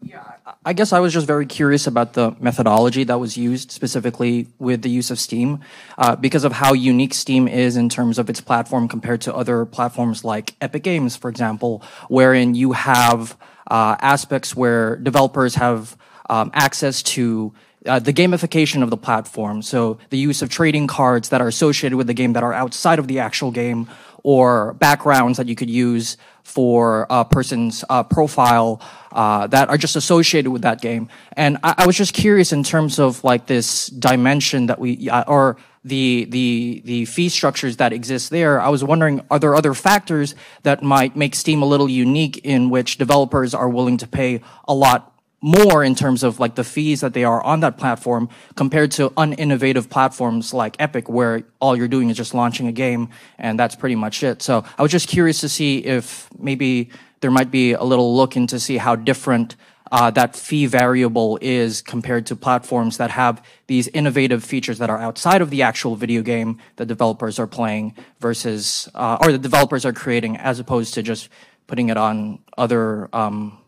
Yeah, I guess I was just very curious about the methodology that was used specifically with the use of Steam, uh, because of how unique Steam is in terms of its platform compared to other platforms like Epic Games, for example, wherein you have uh, aspects where developers have um, access to uh, the gamification of the platform. So the use of trading cards that are associated with the game that are outside of the actual game, or backgrounds that you could use for a person's uh, profile uh, that are just associated with that game. And I, I, was just curious in terms of like this dimension that we, uh, or the the the fee structures that exist there. I was wondering, are there other factors that might make Steam a little unique in which developers are willing to pay a lot more in terms of like the fees that they are on that platform compared to uninnovative platforms like Epic, where all you're doing is just launching a game and that's pretty much it. So I was just curious to see if maybe there might be a little look into see how different uh, that fee variable is compared to platforms that have these innovative features that are outside of the actual video game that developers are playing versus uh, or the developers are creating as opposed to just putting it on other um,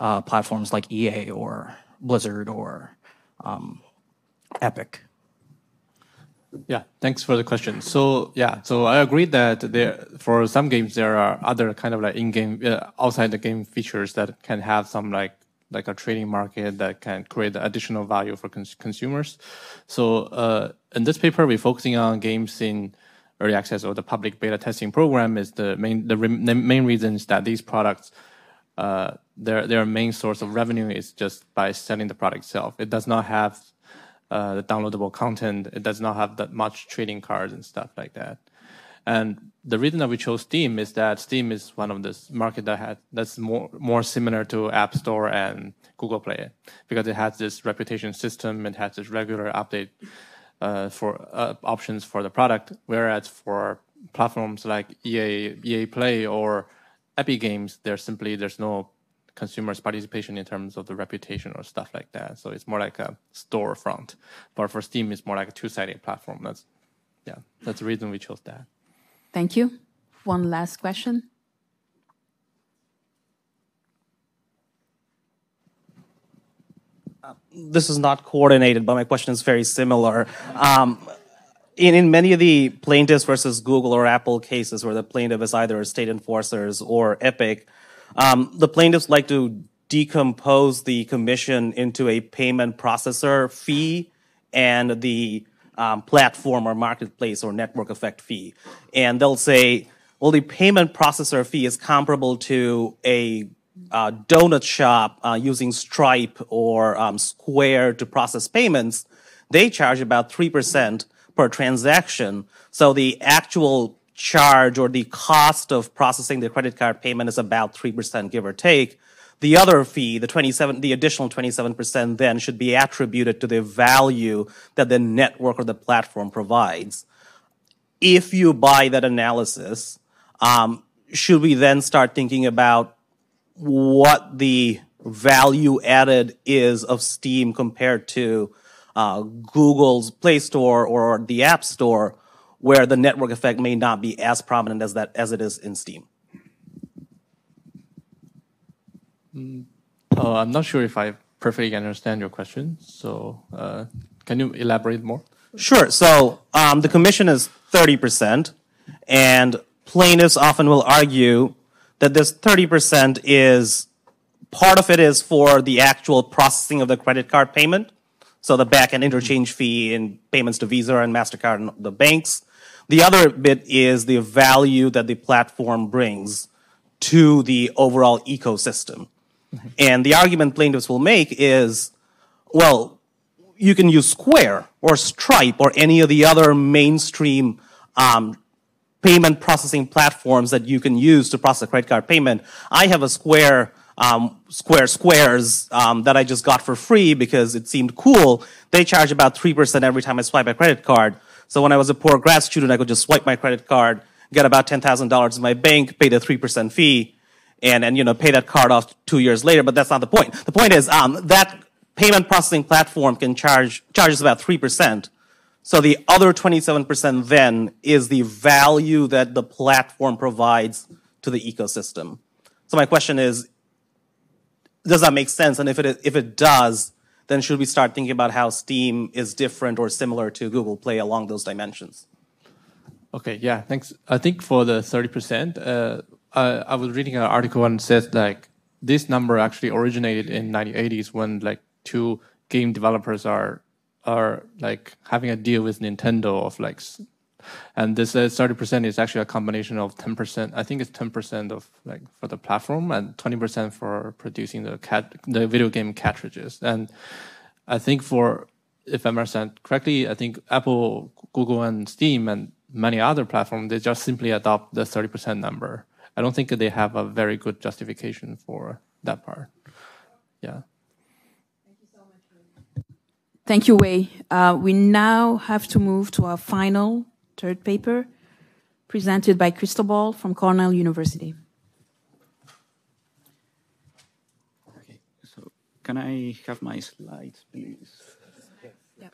uh, platforms like EA or Blizzard or um, Epic? Yeah, thanks for the question. So yeah, so I agree that there for some games there are other kind of like in-game uh, outside the game features that can have some like like a trading market that can create additional value for cons- consumers. So uh, in this paper, we're focusing on games in early access or the public beta testing program. Is the main the, the main reasons that these products. Uh, their their main source of revenue is just by selling the product itself. It does not have uh, the downloadable content. It does not have that much trading cards and stuff like that. And the reason that we chose Steam is that Steam is one of the market that had that's more more similar to App Store and Google Play because it has this reputation system. It has this regular update uh, for uh, options for the product. Whereas for platforms like EA EA Play or Epic Games, there's simply there's no consumers' participation in terms of the reputation or stuff like that. So it's more like a storefront. But for Steam, it's more like a two-sided platform. That's yeah, that's the reason we chose that. Thank you. One last question. this is not coordinated, but my question is very similar. Um, in, in many of the plaintiffs versus Google or Apple cases where the plaintiff is either state enforcers or Epic, um, the plaintiffs like to decompose the commission into a payment processor fee and the um, platform or marketplace or network effect fee. And they'll say, well, the payment processor fee is comparable to a uh, donut shop uh, using Stripe or um, Square to process payments. They charge about 3% per transaction. So the actual charge or the cost of processing the credit card payment is about 3%, give or take. The other fee, the 27, the additional 27% then should be attributed to the value that the network or the platform provides. If you buy that analysis, um, should we then start thinking about what the value added is of Steam compared to uh, Google's Play Store or the App Store, where the network effect may not be as prominent as that as it is in Steam. Mm, uh, I'm not sure if I perfectly understand your question. So, uh, can you elaborate more? Sure. So, um, the commission is 30%, and plaintiffs often will argue that this 30% is part of it is for the actual processing of the credit card payment. So the back end interchange fee and payments to Visa and MasterCard and the banks. The other bit is the value that the platform brings to the overall ecosystem. And the argument plaintiffs will make is, well, you can use Square or Stripe or any of the other mainstream um, payment processing platforms that you can use to process credit card payment. I have a Square um, Square Squares um, that I just got for free because it seemed cool. They charge about three percent every time I swipe a credit card. So when I was a poor grad student, I could just swipe my credit card, get about ten thousand dollars in my bank, pay the three percent fee, and and you know pay that card off two years later. But that's not the point. The point is um, that payment processing platform can charge charges about three percent. So the other twenty seven percent then is the value that the platform provides to the ecosystem. So my question is, does that make sense? And if it if it does, then should we start thinking about how Steam is different or similar to Google Play along those dimensions? Okay, yeah, thanks. I think for the thirty percent. Uh, uh, I was reading an article and it says like this number actually originated in 1980s when like two game developers are are like having a deal with Nintendo of like, and this uh, thirty percent is actually a combination of ten percent. I think it's ten percent of like for the platform and twenty percent for producing the cat the video game cartridges. And I think for if I understand correctly, I think Apple, Google, and Steam and many other platforms they just simply adopt the thirty percent number I don't think they have a very good justification for that part. Yeah. Thank you, so much. Thank you, Wei. Uh, we now have to move to our final third paper presented by Cristobal from Cornell University. Okay, so can I have my slides, please? Yeah,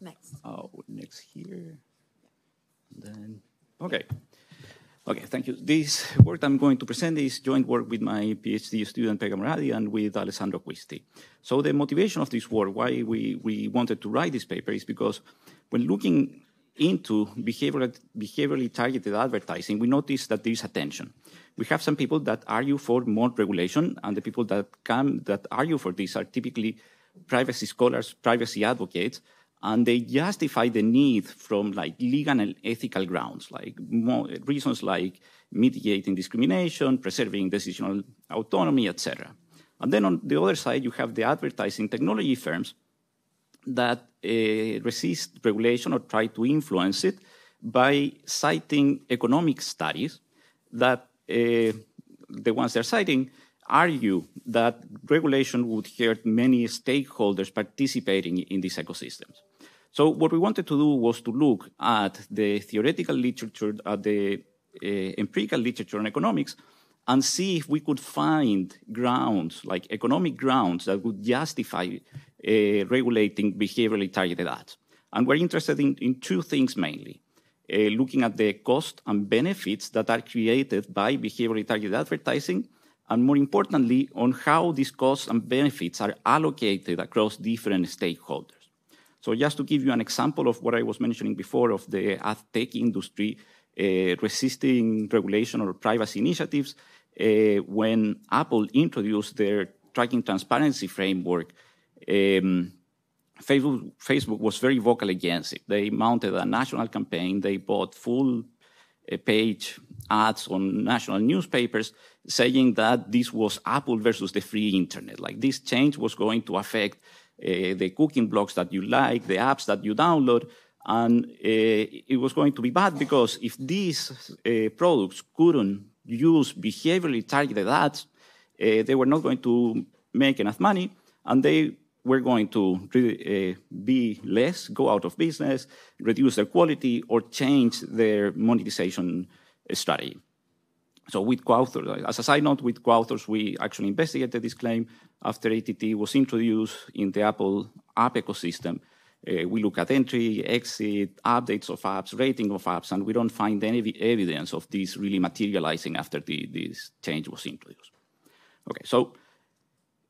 next. Oh, next here. then, okay. Okay, thank you. This work I'm going to present is joint work with my PhD student Pegah Moradi and with Alessandro Acquisti. So the motivation of this work, why we, we wanted to write this paper is because when looking into behavioral, behaviorally targeted advertising, we notice that there is a tension. We have some people that argue for more regulation, and the people that come that argue for this are typically privacy scholars, privacy advocates, and they justify the need from like legal and ethical grounds, like reasons like mitigating discrimination, preserving decisional autonomy, etc. And then on the other side, you have the advertising technology firms that uh, resist regulation or try to influence it by citing economic studies that uh, the ones they're citing argue that regulation would hurt many stakeholders participating in these ecosystems. So what we wanted to do was to look at the theoretical literature, at the uh, empirical literature on economics, and see if we could find grounds, like economic grounds, that would justify regulating behaviorally targeted ads. And we're interested in, in two things mainly. Uh, looking at the cost and benefits that are created by behaviorally targeted advertising, and more importantly, on how these costs and benefits are allocated across different stakeholders. So just to give you an example of what I was mentioning before of the ad tech industry uh, resisting regulation or privacy initiatives, uh, when Apple introduced their tracking transparency framework, um, Facebook, Facebook, was very vocal against it. They mounted a national campaign. They bought full uh, page ads on national newspapers saying that this was Apple versus the free internet. Like this change was going to affect uh, the cooking blocks that you like, the apps that you download, and uh, it was going to be bad because if these uh, products couldn't use behaviorally targeted ads, uh, they were not going to make enough money, and they were going to uh, be less, go out of business, reduce their quality, or change their monetization strategy. So with co-authors, as a side note, with co-authors, we actually investigated this claim after ATT was introduced in the Apple app ecosystem. Uh, we look at entry, exit, updates of apps, rating of apps, and we don't find any evidence of this really materializing after the, this change was introduced. Okay, so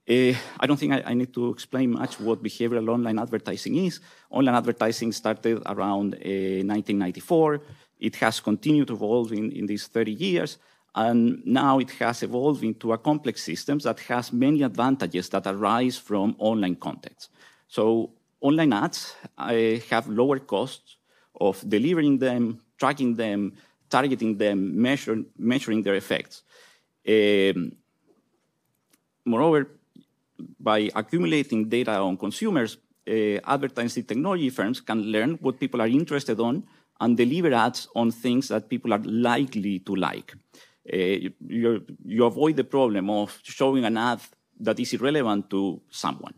uh, I don't think I, I, need to explain much what behavioral online advertising is. Online advertising started around uh, 1994. It has continued to evolve in, in these 30 years, and now it has evolved into a complex system that has many advantages that arise from online contexts. So online ads uh, have lower costs of delivering them, tracking them, targeting them, measure, measuring their effects. Um, moreover, by accumulating data on consumers, uh, advertising technology firms can learn what people are interested on and deliver ads on things that people are likely to like. Uh, you, you avoid the problem of showing an ad that is irrelevant to someone.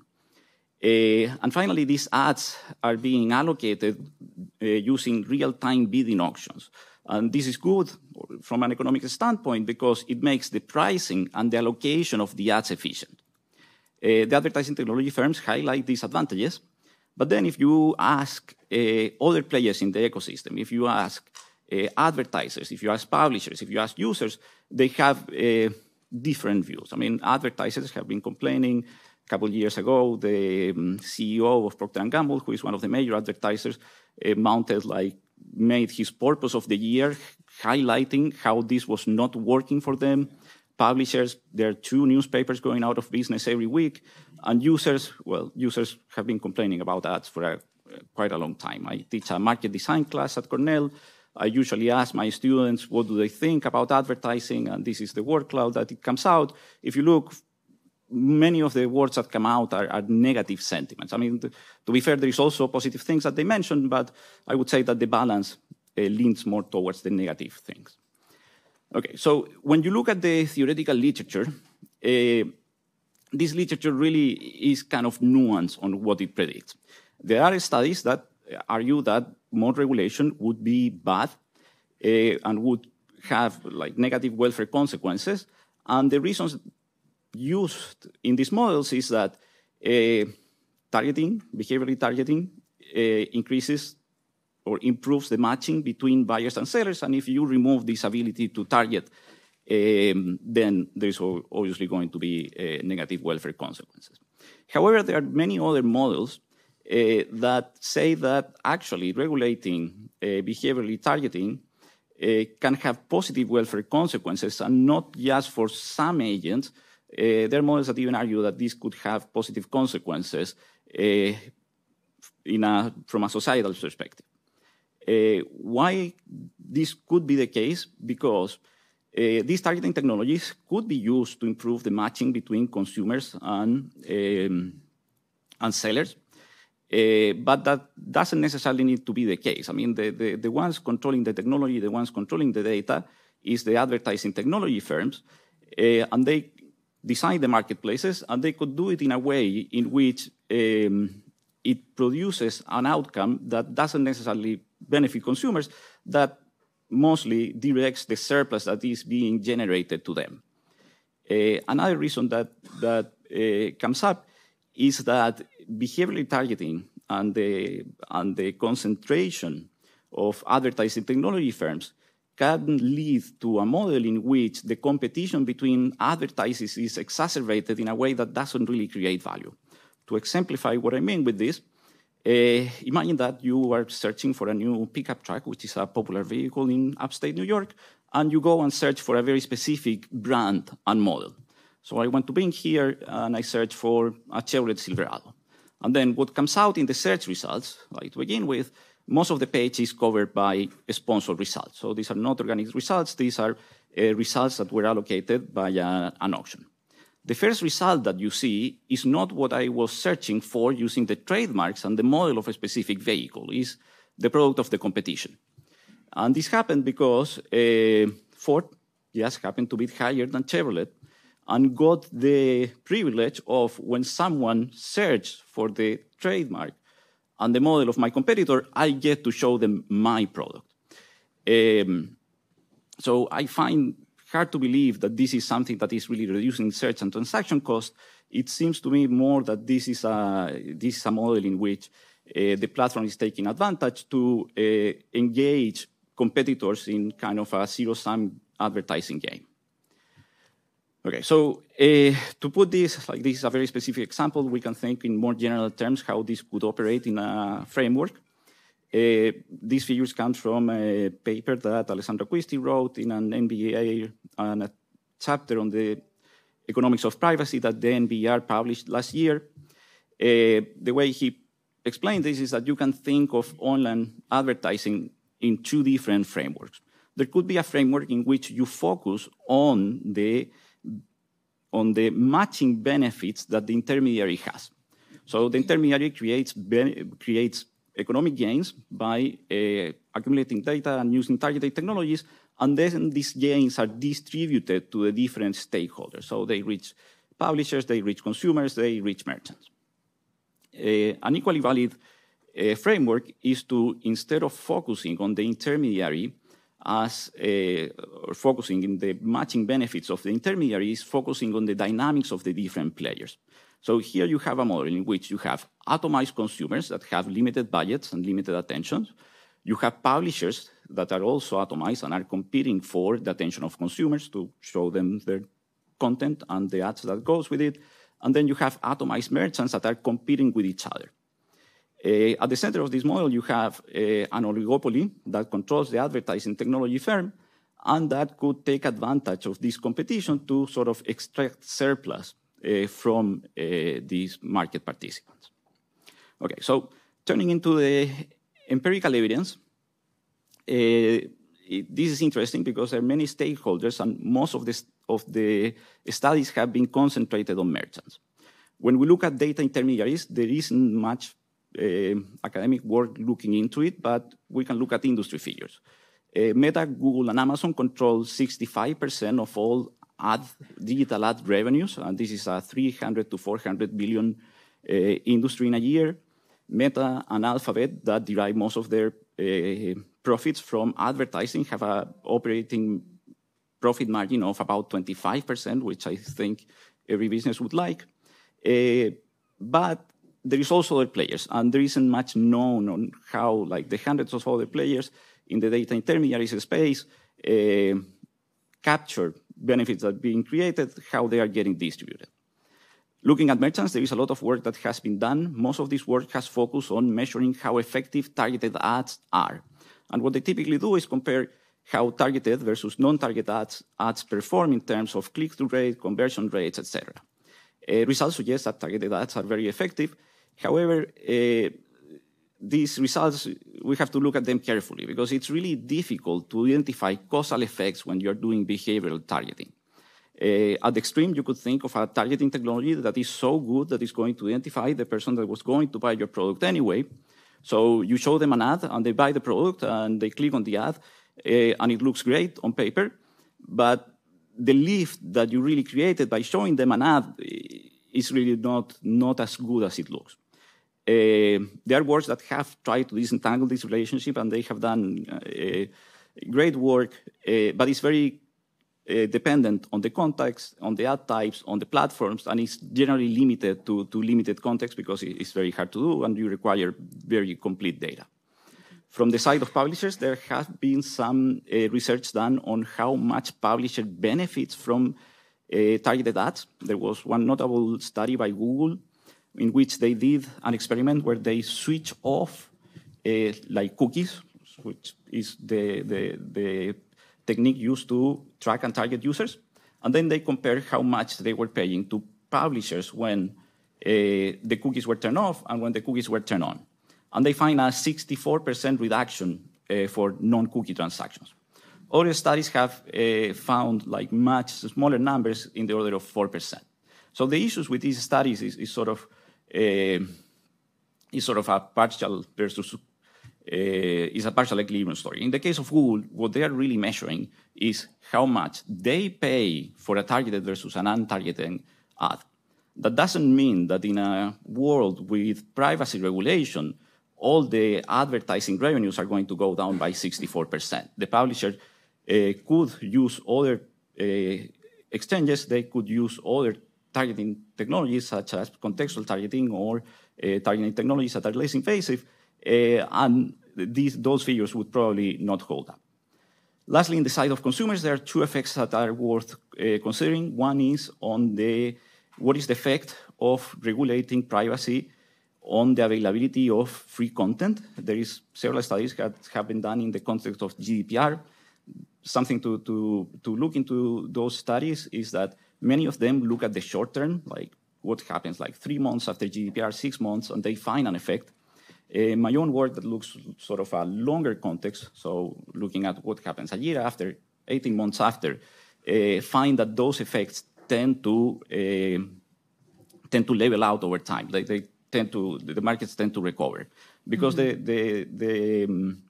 Uh, and finally, these ads are being allocated using real-time bidding auctions. And this is good from an economic standpoint because it makes the pricing and the allocation of the ads efficient. Uh, the advertising technology firms highlight these advantages, but then if you ask uh, other players in the ecosystem, if you ask uh, advertisers, if you ask publishers, if you ask users, they have different views. I mean, advertisers have been complaining a couple of years ago, the um, CEO of Procter & Gamble, who is one of the major advertisers, uh, mounted like, made his purpose of the year highlighting how this was not working for them. Publishers, there are two newspapers going out of business every week. And users, well, users have been complaining about ads for a, quite a long time. I teach a market design class at Cornell. I usually ask my students, what do they think about advertising? And this is the word cloud that it comes out. If you look many of the words that come out are, are negative sentiments. I mean, to, to, be fair, there is also positive things that they mentioned, but I would say that the balance uh, leans more towards the negative things. Okay, so when you look at the theoretical literature, uh, this literature really is kind of nuanced on what it predicts. There are studies that argue that more regulation would be bad uh, and would have like negative welfare consequences. And the reasons used in these models is that uh, targeting, behaviorally targeting, increases or improves the matching between buyers and sellers. And if you remove this ability to target, um, then there's obviously going to be uh, negative welfare consequences. However, there are many other models uh, that say that actually regulating uh, behaviorally targeting uh, can have positive welfare consequences and not just for some agents. Uh, there are models that even argue that this could have positive consequences uh, a, from a societal perspective. Uh, why this could be the case? Because uh, these targeting technologies could be used to improve the matching between consumers and, um, and sellers. Uh, but that doesn't necessarily need to be the case. I mean, the, the, the, ones controlling the technology, the ones controlling the data, is the advertising technology firms, uh, and they design the marketplaces, and they could do it in a way in which um, it produces an outcome that doesn't necessarily benefit consumers, that mostly directs the surplus that is being generated to them. Uh, another reason that, that uh, comes up is that behavioral targeting and the, and the concentration of advertising technology firms can lead to a model in which the competition between advertisers is exacerbated in a way that doesn't really create value. To exemplify what I mean with this, uh, imagine that you are searching for a new pickup truck, which is a popular vehicle in upstate New York, and you go and search for a very specific brand and model. So I want to bring here and I search for a Chevrolet Silverado. And then what comes out in the search results, like to begin with, most of the page is covered by sponsored results. So these are not organic results. These are uh, results that were allocated by uh, an auction. The first result that you see is not what I was searching for using the trademarks and the model of a specific vehicle, is the product of the competition. And this happened because uh, Ford just happened to be higher than Chevrolet and got the privilege of when someone searched for the trademark and the model of my competitor, I get to show them my product. Um, so I find hard to believe that this is something that is really reducing search and transaction cost. It seems to me more that this is a, this is a model in which uh, the platform is taking advantage to uh, engage competitors in kind of a zero-sum advertising game. Okay, so uh, to put this, like this is a very specific example, we can think in more general terms how this could operate in a framework. Uh, these figures come from a paper that Alessandro Acquisti wrote in an NBER and a chapter on the economics of privacy that the NBER published last year. Uh, the way he explained this is that you can think of online advertising in two different frameworks. There could be a framework in which you focus on the on the matching benefits that the intermediary has. So the intermediary creates, creates economic gains by uh, accumulating data and using targeted technologies, and then these gains are distributed to the different stakeholders. So they reach publishers, they reach consumers, they reach merchants. Uh, an equally valid uh, framework is to, instead of focusing on the intermediary, as uh, focusing in the matching benefits of the intermediaries, focusing on the dynamics of the different players. So here you have a model in which you have atomized consumers that have limited budgets and limited attention. You have publishers that are also atomized and are competing for the attention of consumers to show them their content and the ads that goes with it. And then you have atomized merchants that are competing with each other. Uh, at the center of this model, you have uh, an oligopoly that controls the advertising technology firm, and that could take advantage of this competition to sort of extract surplus from these market participants. Okay, so turning into the empirical evidence, it, this is interesting because there are many stakeholders, and most of the, of the studies have been concentrated on merchants. When we look at data intermediaries, there isn't much uh, academic work looking into it, but we can look at industry figures. Uh, Meta, Google, and Amazon control 65% of all ad, digital ad revenues, and this is a 300 to 400 billion uh, industry in a year. Meta and Alphabet, that derive most of their uh, profits from advertising, have a operating profit margin of about 25%, which I think every business would like. Uh, but there is also other players, and there isn't much known on how, like the hundreds of other players in the data intermediaries space, capture benefits that are being created, how they are getting distributed. Looking at merchants, there is a lot of work that has been done. Most of this work has focused on measuring how effective targeted ads are. And what they typically do is compare how targeted versus non-targeted ads, ads perform in terms of click-through rate, conversion rates, etc. Uh, results suggest that targeted ads are very effective. However, uh, these results, we have to look at them carefully because it's really difficult to identify causal effects when you're doing behavioral targeting. Uh, at the extreme, you could think of a targeting technology that is so good that it's going to identify the person that was going to buy your product anyway. So you show them an ad and they buy the product and they click on the ad uh, and it looks great on paper. But the lift that you really created by showing them an ad is really not, not as good as it looks. Uh, there are works that have tried to disentangle this relationship and they have done uh, great work, uh, but it's very uh, dependent on the context, on the ad types, on the platforms, and it's generally limited to, to limited context because it's very hard to do and you require very complete data. From the side of publishers, there has been some uh, research done on how much publisher benefits from uh, targeted ads. There was one notable study by Google in which they did an experiment where they switch off uh, like cookies, which is the, the, the technique used to track and target users. And then they compare how much they were paying to publishers when uh, the cookies were turned off and when the cookies were turned on. And they find a 64% reduction uh, for non-cookie transactions. Other studies have uh, found like much smaller numbers in the order of 4%. So the issues with these studies is, is sort of is sort of a partial versus uh, is a partial equilibrium story. In the case of Google, what they are really measuring is how much they pay for a targeted versus an untargeted ad. That doesn't mean that in a world with privacy regulation, all the advertising revenues are going to go down by 64%. The publisher uh, could use other uh, exchanges, they could use other targeting technologies such as contextual targeting or uh, targeting technologies that are less invasive, uh, and these, those figures would probably not hold up. Lastly, in the side of consumers, there are two effects that are worth uh, considering. One is on the what is the effect of regulating privacy on the availability of free content. There is several studies that have been done in the context of GDPR. Something to, to, to look into those studies is that many of them look at the short term, like what happens like three months after GDPR, six months, and they find an effect. Uh, my own work that looks sort of a longer context, so looking at what happens a year after, 18 months after, uh, find that those effects tend to uh, tend to level out over time. They, they, tend to the markets tend to recover because mm-hmm. the the the, um,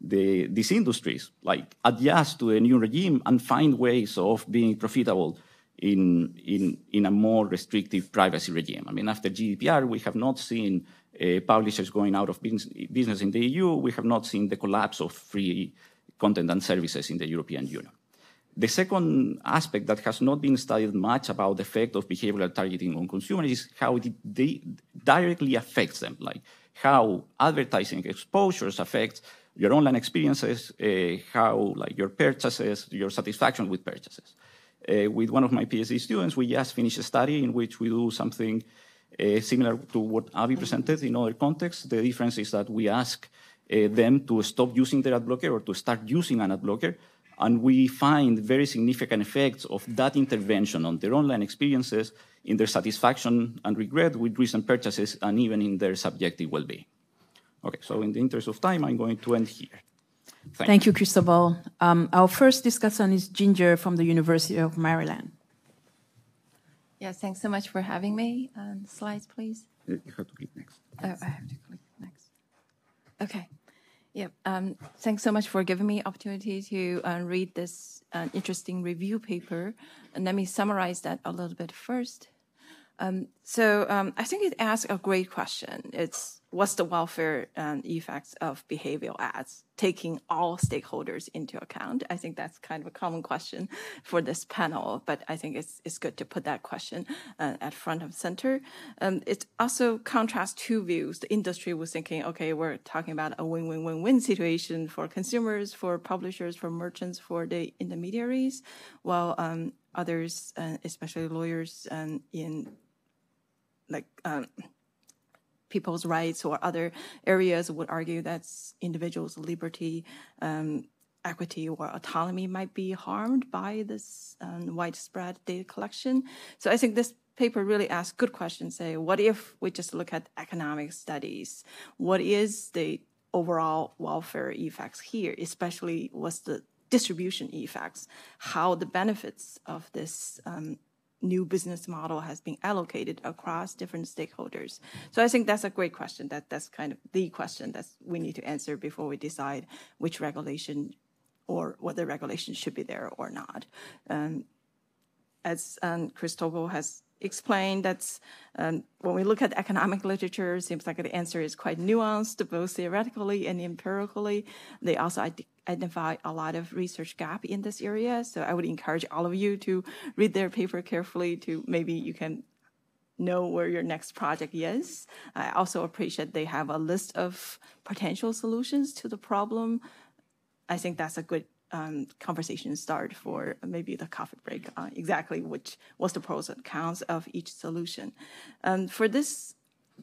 the these industries like adjust to a new regime and find ways of being profitable in in in a more restrictive privacy regime. I mean, after GDPR, we have not seen uh, publishers going out of business, in the EU. We have not seen the collapse of free content and services in the European Union. The second aspect that has not been studied much about the effect of behavioral targeting on consumers is how it directly affects them, like how advertising exposures affect your online experiences, uh, how like your purchases, your satisfaction with purchases. Uh, with one of my PhD students, we just finished a study in which we do something uh, similar to what Avi presented in other contexts. The difference is that we ask uh, them to stop using their ad blocker or to start using an ad blocker and we find very significant effects of that intervention on their online experiences, in their satisfaction and regret with recent purchases, and even in their subjective well-being. Okay, so in the interest of time, I'm going to end here. Thank, Thank you, Cristobal. Um, our first discussion is Ginger from the University of Maryland. Yes, thanks so much for having me. Um, slides, please. You have to click next. Oh, I have to click next. Okay. Yeah, um, thanks so much for giving me opportunity to uh, read this uh, interesting review paper. And let me summarize that a little bit first. Um, so um, I think it asks a great question. It's what's the welfare um, effects of behavioral ads, taking all stakeholders into account? I think that's kind of a common question for this panel, but I think it's, it's good to put that question uh, at front of center. Um, it also contrasts two views. The industry was thinking, okay, we're talking about a win-win-win-win situation for consumers, for publishers, for merchants, for the intermediaries, while um, others, uh, especially lawyers in like um, people's rights or other areas would argue that individuals' liberty, um, equity, or autonomy might be harmed by this um, widespread data collection. So I think this paper really asks good questions. Say, what if we just look at economic studies? What is the overall welfare effects here, especially what's the distribution effects, how the benefits of this um, new business model has been allocated across different stakeholders? So I think that's a great question. That that's kind of the question that we need to answer before we decide which regulation or whether regulation should be there or not. Um, as um, Chris has explained, that's um, when we look at economic literature, it seems like the answer is quite nuanced, both theoretically and empirically. They also identify a lot of research gap in this area. So I would encourage all of you to read their paper carefully to maybe you can know where your next project is. I also appreciate they have a list of potential solutions to the problem. I think that's a good um, conversation start for maybe the coffee break. Uh, exactly which what's the pros and cons of each solution. Um, for this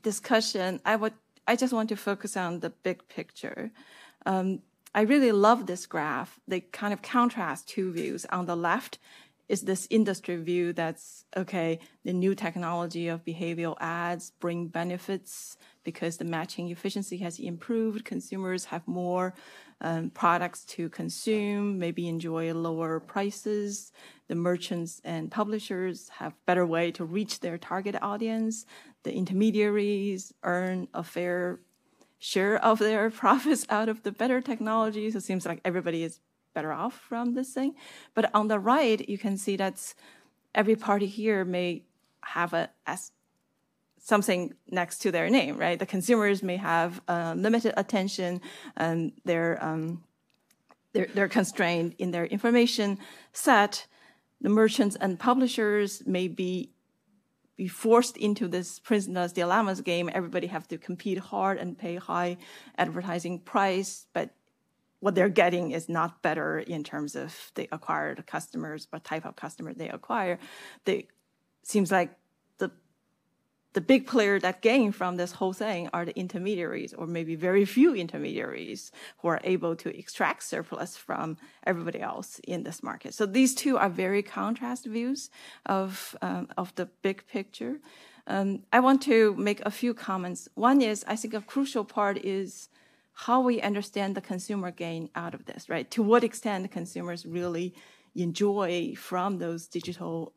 discussion, I would I just want to focus on the big picture. Um, I really love this graph. They kind of contrast two views. On the left is this industry view that's okay, the new technology of behavioral ads bring benefits because the matching efficiency has improved. Consumers have more um, products to consume, maybe enjoy lower prices. The merchants and publishers have better way to reach their target audience. The intermediaries earn a fair share of their profits out of the better technology. So it seems like everybody is better off from this thing. But on the right, you can see that every party here may have a as something next to their name, right? The consumers may have uh, limited attention and they're, um, they're, they're constrained in their information set. The merchants and publishers may be be forced into this prisoner's dilemmas game. Everybody have to compete hard and pay high advertising price, but what they're getting is not better in terms of the acquired customers, what type of customer they acquire. They seems like the big player that gain from this whole thing are the intermediaries, or maybe very few intermediaries who are able to extract surplus from everybody else in this market. So these two are very contrast views of um, of the big picture. Um, I want to make a few comments. One is I think a crucial part is how we understand the consumer gain out of this, right? To what extent consumers really enjoy from those digital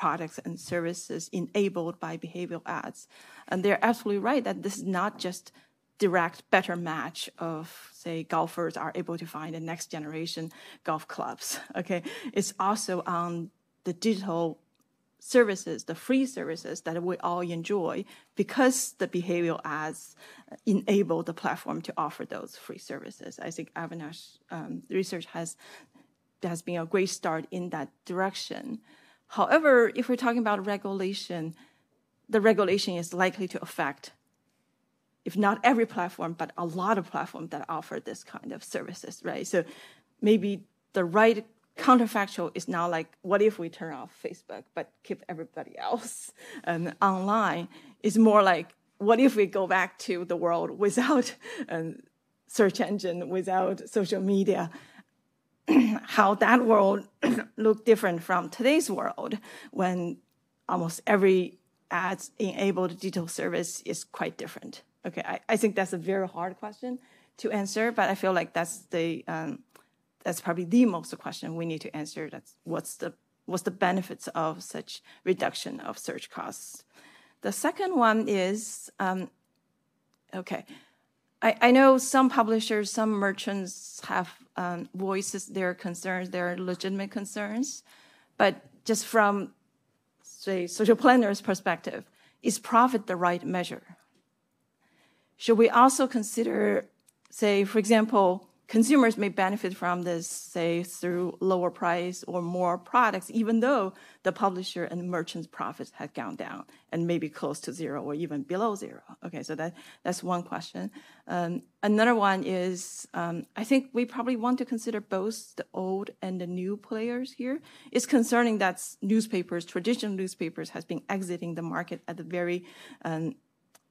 products and services enabled by behavioral ads. And they're absolutely right that this is not just direct better match of say golfers are able to find the next generation golf clubs okay? It's also on the digital services the free services that we all enjoy because the behavioral ads enable the platform to offer those free services. I think avinash um, research has has been a great start in that direction However, if we're talking about regulation, the regulation is likely to affect, if not every platform, but a lot of platforms that offer this kind of services, right? So maybe the right counterfactual is not like, what if we turn off Facebook but keep everybody else um, online? It's more like, what if we go back to the world without a um, search engine, without social media? how that world looked different from today's world when almost every ads enabled digital service is quite different. Okay, I, I think that's a very hard question to answer, but I feel like that's the um, that's probably the most question we need to answer. That's what's the what's the benefits of such reduction of search costs. The second one is um, okay. I, I know some publishers, some merchants have um, voices their concerns, their legitimate concerns, but just from say, social planner's perspective, is profit the right measure? Should we also consider, say, for example, consumers may benefit from this, say, through lower price or more products, even though the publisher and merchant's profits had gone down and maybe close to zero or even below zero. Okay, so that, that's one question. Um, another one is um, I think we probably want to consider both the old and the new players here. It's concerning that newspapers, traditional newspapers, has been exiting the market at a very um,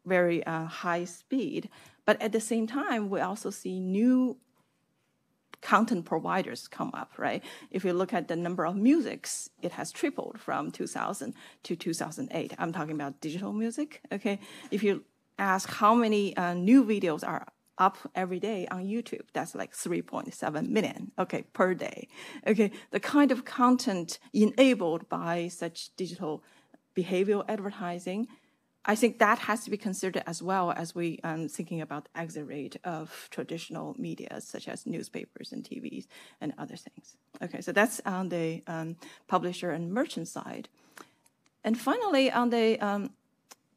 very uh, high speed. But at the same time, we also see new content providers come up, right? If you look at the number of musics, it has tripled from 2000 to 2008. I'm talking about digital music, okay? If you ask how many uh, new videos are up every day on YouTube, that's like 3.7 million, okay, per day. Okay, the kind of content enabled by such digital behavioral advertising I think that has to be considered as well as we um, thinking about the exit rate of traditional media such as newspapers and TVs and other things. Okay, so that's on the um, publisher and merchant side. And finally, on the um,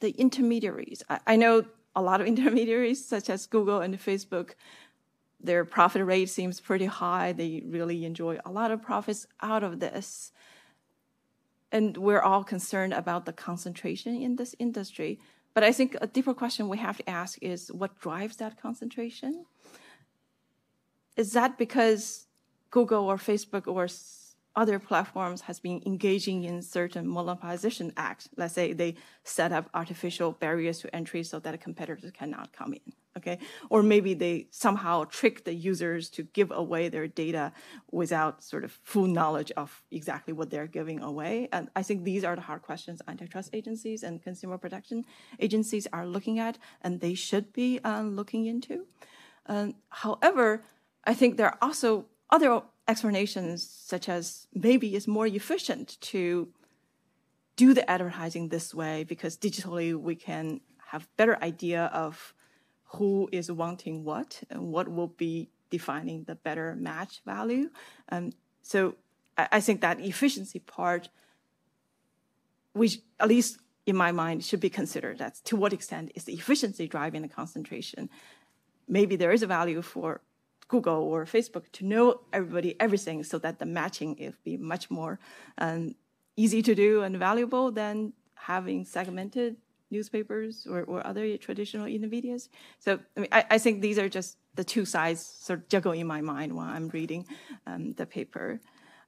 the intermediaries, I, I, know a lot of intermediaries such as Google and Facebook. Their profit rate seems pretty high. They really enjoy a lot of profits out of this and we're all concerned about the concentration in this industry. But I think a deeper question we have to ask is what drives that concentration? Is that because Google or Facebook or other platforms has been engaging in certain monopolization acts. Let's say they set up artificial barriers to entry so that competitors cannot come in. Okay, or maybe they somehow trick the users to give away their data without sort of full knowledge of exactly what they're giving away. And I think these are the hard questions antitrust agencies and consumer protection agencies are looking at, and they should be uh, looking into. Um, however, I think there are also other explanations such as maybe it's more efficient to do the advertising this way because digitally we can have better idea of who is wanting what and what will be defining the better match value. Um, so I, I, think that efficiency part, which at least in my mind should be considered. That's to what extent is the efficiency driving the concentration? Maybe there is a value for Google or Facebook to know everybody everything so that the matching will be much more um, easy to do and valuable than having segmented newspapers or, or other traditional intermediaries. So I, mean, I, I, think these are just the two sides sort of juggle in my mind while I'm reading um, the paper.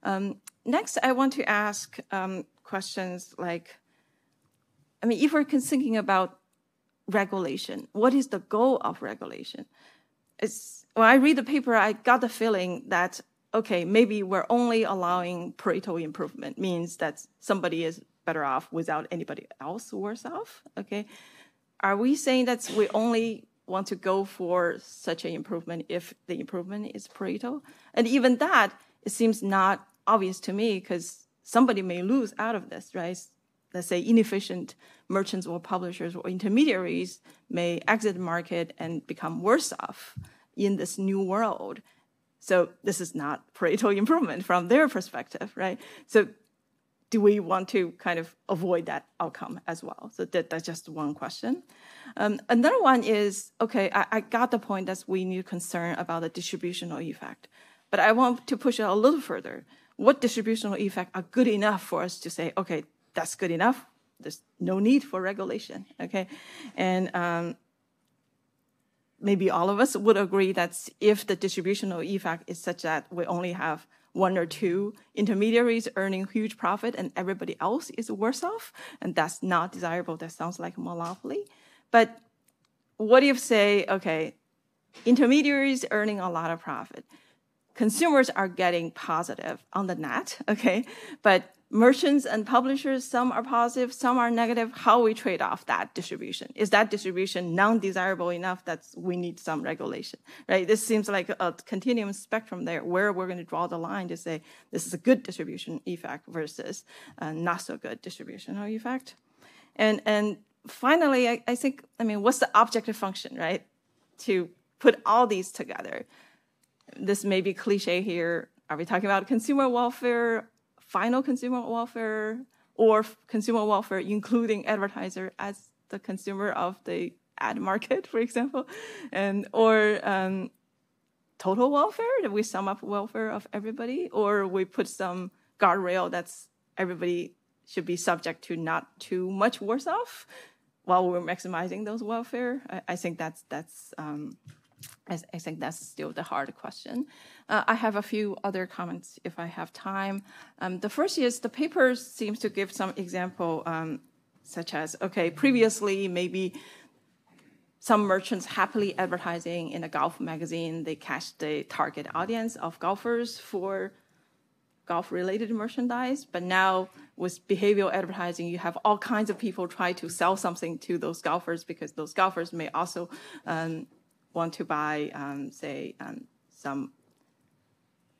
Um, next, I want to ask um, questions like, I mean, if we're thinking about regulation, what is the goal of regulation? It's when I read the paper, I got the feeling that okay, maybe we're only allowing Pareto improvement means that somebody is better off without anybody else worse off. Okay, are we saying that we only want to go for such an improvement if the improvement is Pareto? And even that, it seems not obvious to me because somebody may lose out of this, right? Let's say inefficient merchants or publishers or intermediaries may exit the market and become worse off in this new world. So this is not Pareto improvement from their perspective, right? So do we want to kind of avoid that outcome as well? So that, that's just one question. Um, another one is, okay, I, I got the point that we need concern about the distributional effect, but I want to push it a little further. What distributional effect are good enough for us to say, okay, that's good enough there's no need for regulation. Okay, and um, maybe all of us would agree that if the distributional effect is such that we only have one or two intermediaries earning huge profit and everybody else is worse off, and that's not desirable. That sounds like a monopoly. But what if say, okay, intermediaries earning a lot of profit, consumers are getting positive on the net, okay, but merchants and publishers, some are positive, some are negative. How we trade off that distribution? Is that distribution non-desirable enough that we need some regulation, right? This seems like a continuum spectrum there where we're going to draw the line to say this is a good distribution effect versus not so good distributional effect. And, and finally, I, I think, I mean, what's the objective function, right? To put all these together. This may be cliche here. Are we talking about consumer welfare final consumer welfare or consumer welfare, including advertiser as the consumer of the ad market, for example, and or um, total welfare that we sum up welfare of everybody, or we put some guardrail that's everybody should be subject to not too much worse off while we're maximizing those welfare. I, I think that's that's um, I, I, think that's still the hard question. Uh, I have a few other comments if I have time. Um, the first is the paper seems to give some example, um, such as okay, previously maybe some merchants happily advertising in a golf magazine, they catch the target audience of golfers for golf related merchandise. But now with behavioral advertising, you have all kinds of people try to sell something to those golfers because those golfers may also um, want to buy, um, say, um, some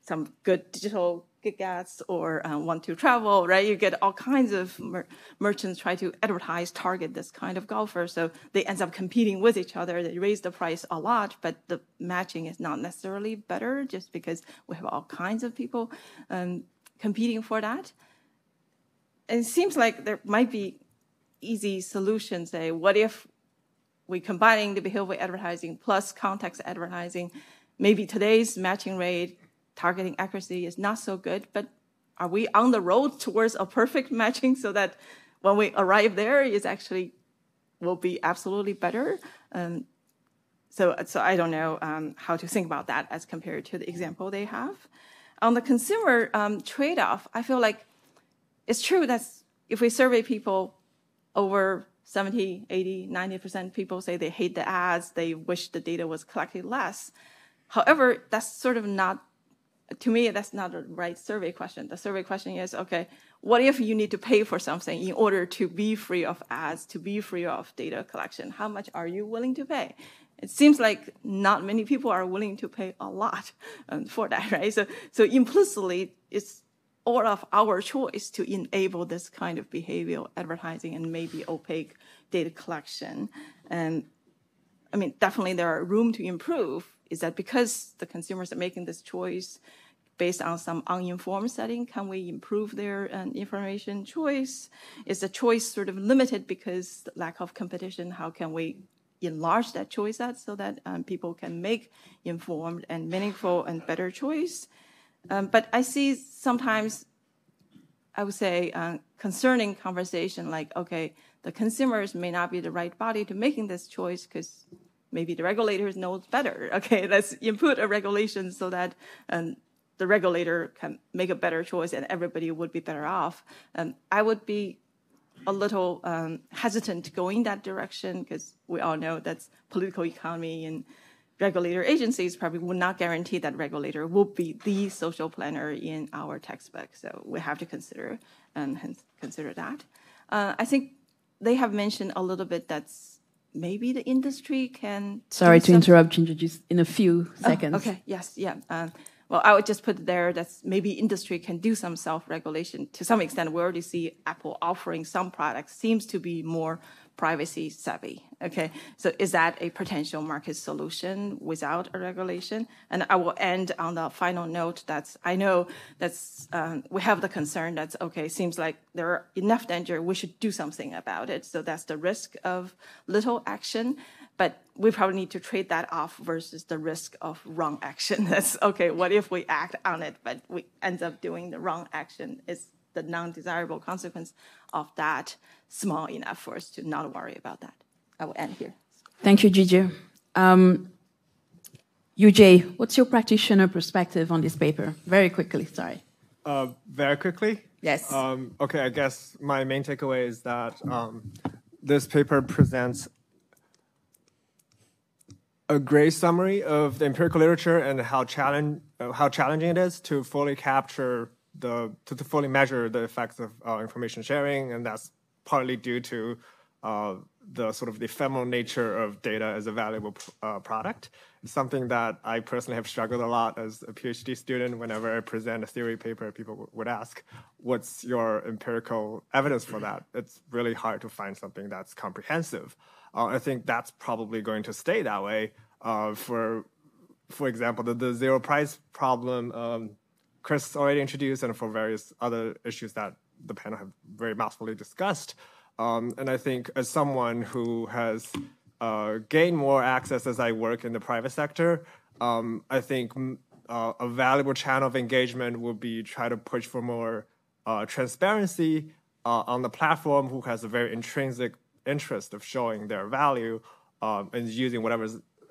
some good digital gets or uh, want to travel, right? You get all kinds of mer- merchants try to advertise, target this kind of golfer. So they end up competing with each other. They raise the price a lot, but the matching is not necessarily better just because we have all kinds of people um, competing for that. And it seems like there might be easy solutions. Say, what if we combining the behavioral advertising plus context advertising? Maybe today's matching rate targeting accuracy is not so good, but are we on the road towards a perfect matching so that when we arrive there, it actually will be absolutely better? Um, so, so I don't know um, how to think about that as compared to the example they have. On the consumer um, trade-off, I feel like it's true that if we survey people over 70, 80, 90% people say they hate the ads, they wish the data was collected less. However, that's sort of not to me, that's not the right survey question. The survey question is, okay, what if you need to pay for something in order to be free of ads, to be free of data collection? How much are you willing to pay? It seems like not many people are willing to pay a lot um, for that, right? So, so implicitly, it's all of our choice to enable this kind of behavioral advertising and maybe opaque data collection. And I mean, definitely there are room to improve, is that because the consumers are making this choice based on some uninformed setting, can we improve their uh, information choice? Is the choice sort of limited because lack of competition? How can we enlarge that choice so that um, people can make informed and meaningful and better choice? Um, but I see sometimes, I would say, uh, concerning conversation like, okay, the consumers may not be the right body to making this choice because maybe the regulators knows better. Okay, let's input a regulation so that um, the regulator can make a better choice and everybody would be better off. Um, I would be a little um, hesitant to go in that direction because we all know that's political economy and regulator agencies probably would not guarantee that regulator will be the social planner in our textbook. So we have to consider and um, consider that. Uh, I think they have mentioned a little bit that's maybe the industry can. Sorry to interrupt, Ginger, just in a few oh, seconds. Oh, okay, yes, yeah. Um, well, I would just put there that maybe industry can do some self-regulation. To some extent, we already see Apple offering some products seems to be more privacy savvy. Okay, so is that a potential market solution without a regulation? And I will end on the final note that's I know that's um, we have the concern that's okay. Seems like there are enough danger. We should do something about it. So that's the risk of little action. But we probably need to trade that off versus the risk of wrong action. That's okay. What if we act on it, but we end up doing the wrong action? Is the non-desirable consequence of that small enough for us to not worry about that. I will end here. Thank you, Gigi. Um, Yujie, what's your practitioner perspective on this paper? Very quickly, sorry. Uh, very quickly? Yes. Um, okay, I guess my main takeaway is that um, this paper presents a great summary of the empirical literature and how, challenge, uh, how challenging it is to fully capture the to, to fully measure the effects of uh, information sharing, and that's partly due to uh, the sort of the ephemeral nature of data as a valuable uh, product. It's something that I personally have struggled a lot as a PhD student. Whenever I present a theory paper, people would ask, "What's your empirical evidence for that?" It's really hard to find something that's comprehensive. Uh, I think that's probably going to stay that way uh, for, for example, the, the zero price problem. Um, Chris already introduced, and for various other issues that the panel have very masterfully discussed. Um, and I think as someone who has uh, gained more access as I work in the private sector, um, I think uh, a valuable channel of engagement would be try to push for more uh, transparency uh, on the platform who has a very intrinsic interest of showing their value um, and using whatever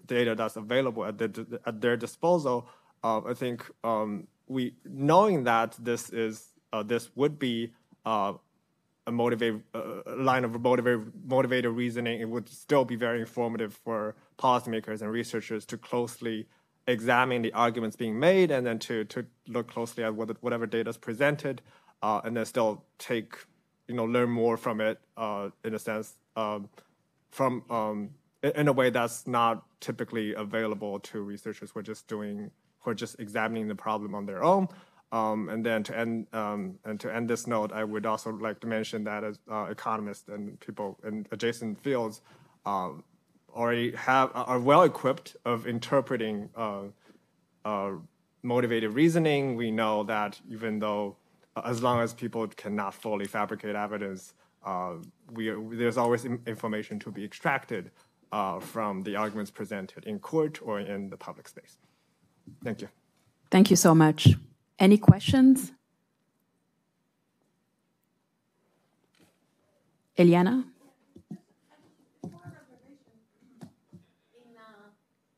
data that's available at, the, at their disposal. Uh, I think um, we knowing that this is uh, this would be uh, a uh, line of motivated motivated reasoning, it would still be very informative for policymakers and researchers to closely examine the arguments being made and then to to look closely at what, whatever data is presented, uh, and then still take you know learn more from it uh, in a sense um, from um, in a way that's not typically available to researchers who are just doing who are just examining the problem on their own. Um, and then to end um, and to end this note, I would also like to mention that as uh, economists and people in adjacent fields um, already have are well equipped of interpreting uh, uh, motivated reasoning. We know that even though uh, as long as people cannot fully fabricate evidence, uh, we, there's always information to be extracted uh, from the arguments presented in court or in the public space. Thank you. Thank you so much. Any questions? Eliana? Uh,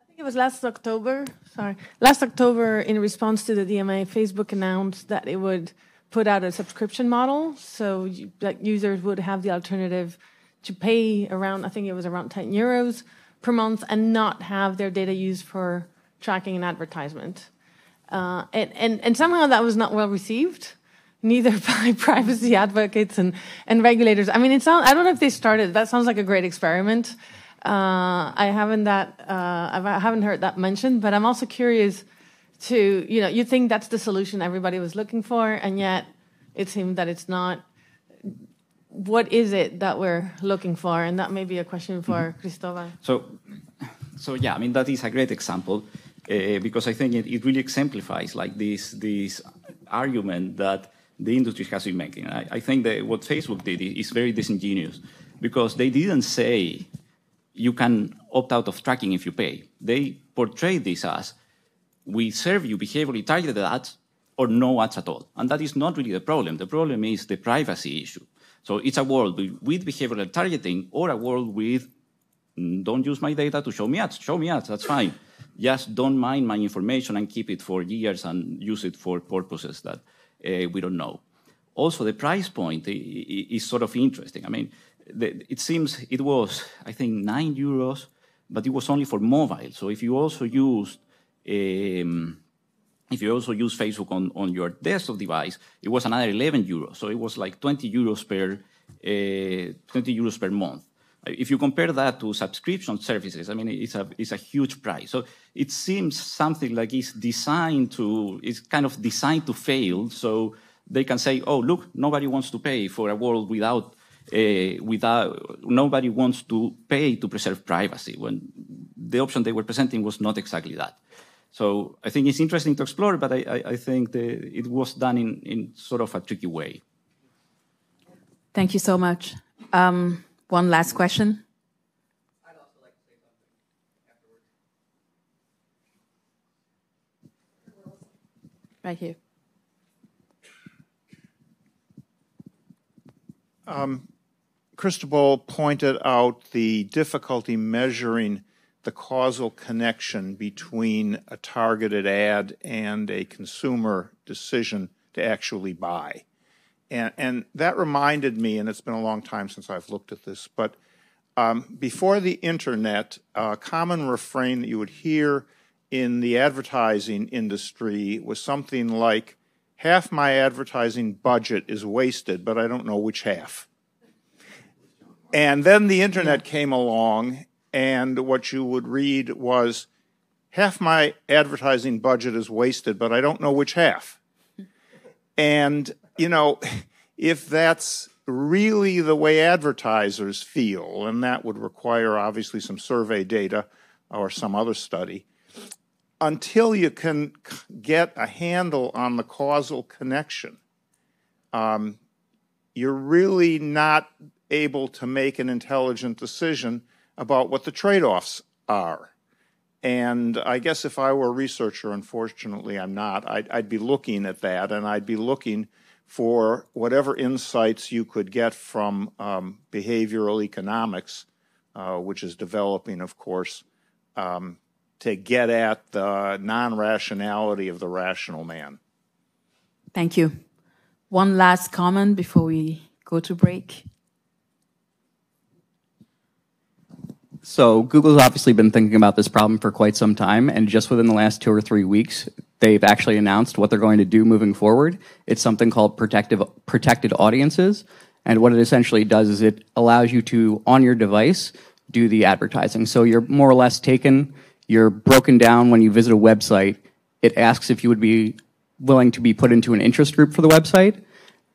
I think it was last October. Sorry, last October, in response to the DMA, Facebook announced that it would put out a subscription model, so you, that users would have the alternative to pay around, I think it was around 10 euros per month, and not have their data used for tracking and advertisement. Uh, and, and, and somehow that was not well received, neither by privacy advocates and, and regulators. I mean, it sounds, I don't know if they started, that sounds like a great experiment. Uh, I haven't that, uh, I haven't heard that mentioned, but I'm also curious to, you know, you think that's the solution everybody was looking for, and yet it seemed that it's not. What is it that we're looking for? And that may be a question for mm -hmm. Cristobal. So, so yeah, I mean, that is a great example uh, because I think it, it, really exemplifies like this, this argument that the industry has been making. I, I think that what Facebook did is very disingenuous because they didn't say you can opt out of tracking if you pay. They portrayed this as we serve you behaviorally targeted ads or no ads at all. And that is not really the problem. The problem is the privacy issue. So it's a world with behavioral targeting or a world with mm, don't use my data to show me ads. Show me ads, that's fine just don't mind my information and keep it for years and use it for purposes that uh, we don't know. Also, the price point is sort of interesting. I mean, it seems it was, I think, nine euros, but it was only for mobile. So if you also used, um, if you also use Facebook on, on your desktop device, it was another 11 euros. So it was like 20 euros per, uh, 20 euros per month. If you compare that to subscription services, I mean, it's a, it's a huge price. So it seems something like it's designed to, it's kind of designed to fail. So they can say, oh, look, nobody wants to pay for a world without, uh, without, nobody wants to pay to preserve privacy when the option they were presenting was not exactly that. So I think it's interesting to explore, but I, I, I think the, it was done in, in sort of a tricky way. Thank you so much. Um, one last question. Right here. Um, Cristobal pointed out the difficulty measuring the causal connection between a targeted ad and a consumer decision to actually buy. And, and that reminded me, and it's been a long time since I've looked at this, but um, before the internet, a common refrain that you would hear in the advertising industry was something like, half my advertising budget is wasted, but I don't know which half. And then the internet came along, and what you would read was, half my advertising budget is wasted, but I don't know which half. And you know, if that's really the way advertisers feel, and that would require obviously some survey data or some other study, until you can get a handle on the causal connection, um, you're really not able to make an intelligent decision about what the trade offs are. And I guess if I were a researcher, unfortunately I'm not, I'd, I'd, be looking at that and I'd be looking for whatever insights you could get from um, behavioral economics, uh, which is developing, of course, um, to get at the non rationality of the rational man. Thank you. One last comment before we go to break. So Google's obviously been thinking about this problem for quite some time, and just within the last two or three weeks, they've actually announced what they're going to do moving forward. It's something called protective, protected audiences, and what it essentially does is it allows you to, on your device, do the advertising. So you're more or less taken, you're broken down when you visit a website. It asks if you would be willing to be put into an interest group for the website,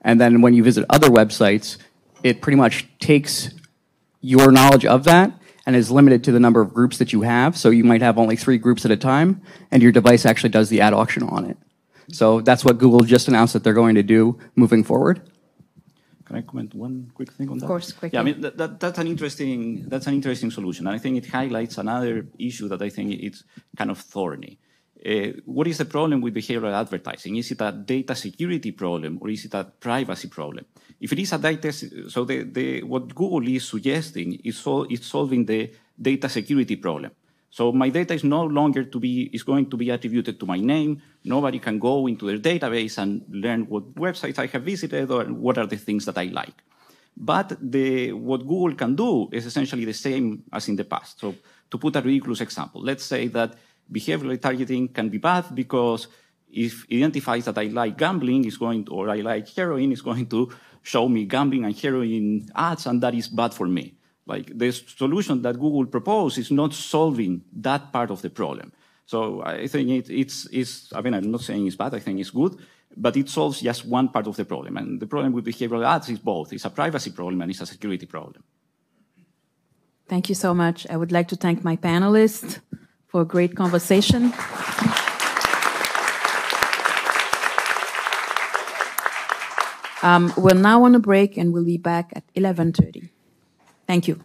and then when you visit other websites, it pretty much takes your knowledge of that and is limited to the number of groups that you have. So you might have only three groups at a time, and your device actually does the ad auction on it. So that's what Google just announced that they're going to do moving forward. Can I comment one quick thing on that? Of course, quickly. Yeah, I mean that, that, that's an interesting that's an interesting solution, and I think it highlights another issue that I think it's kind of thorny. Uh, what is the problem with behavioral advertising? Is it a data security problem or is it a privacy problem? If it is a data, so the, the, what Google is suggesting is, sol is solving the data security problem. So my data is no longer to be, is going to be attributed to my name. Nobody can go into their database and learn what websites I have visited or what are the things that I like. But the, what Google can do is essentially the same as in the past. So to put a ridiculous example, let's say that behavioral targeting can be bad because if it identifies that I like gambling, is going to, or I like heroin, is going to show me gambling and heroin ads, and that is bad for me. Like the solution that Google proposed is not solving that part of the problem. So I think it, it's, it's, I mean, I'm not saying it's bad, I think it's good, but it solves just one part of the problem. And the problem with behavioral ads is both. It's a privacy problem and it's a security problem. Thank you so much. I would like to thank my panelists for a great conversation. Um, we're now on a break and we'll be back at 11.30. Thank you.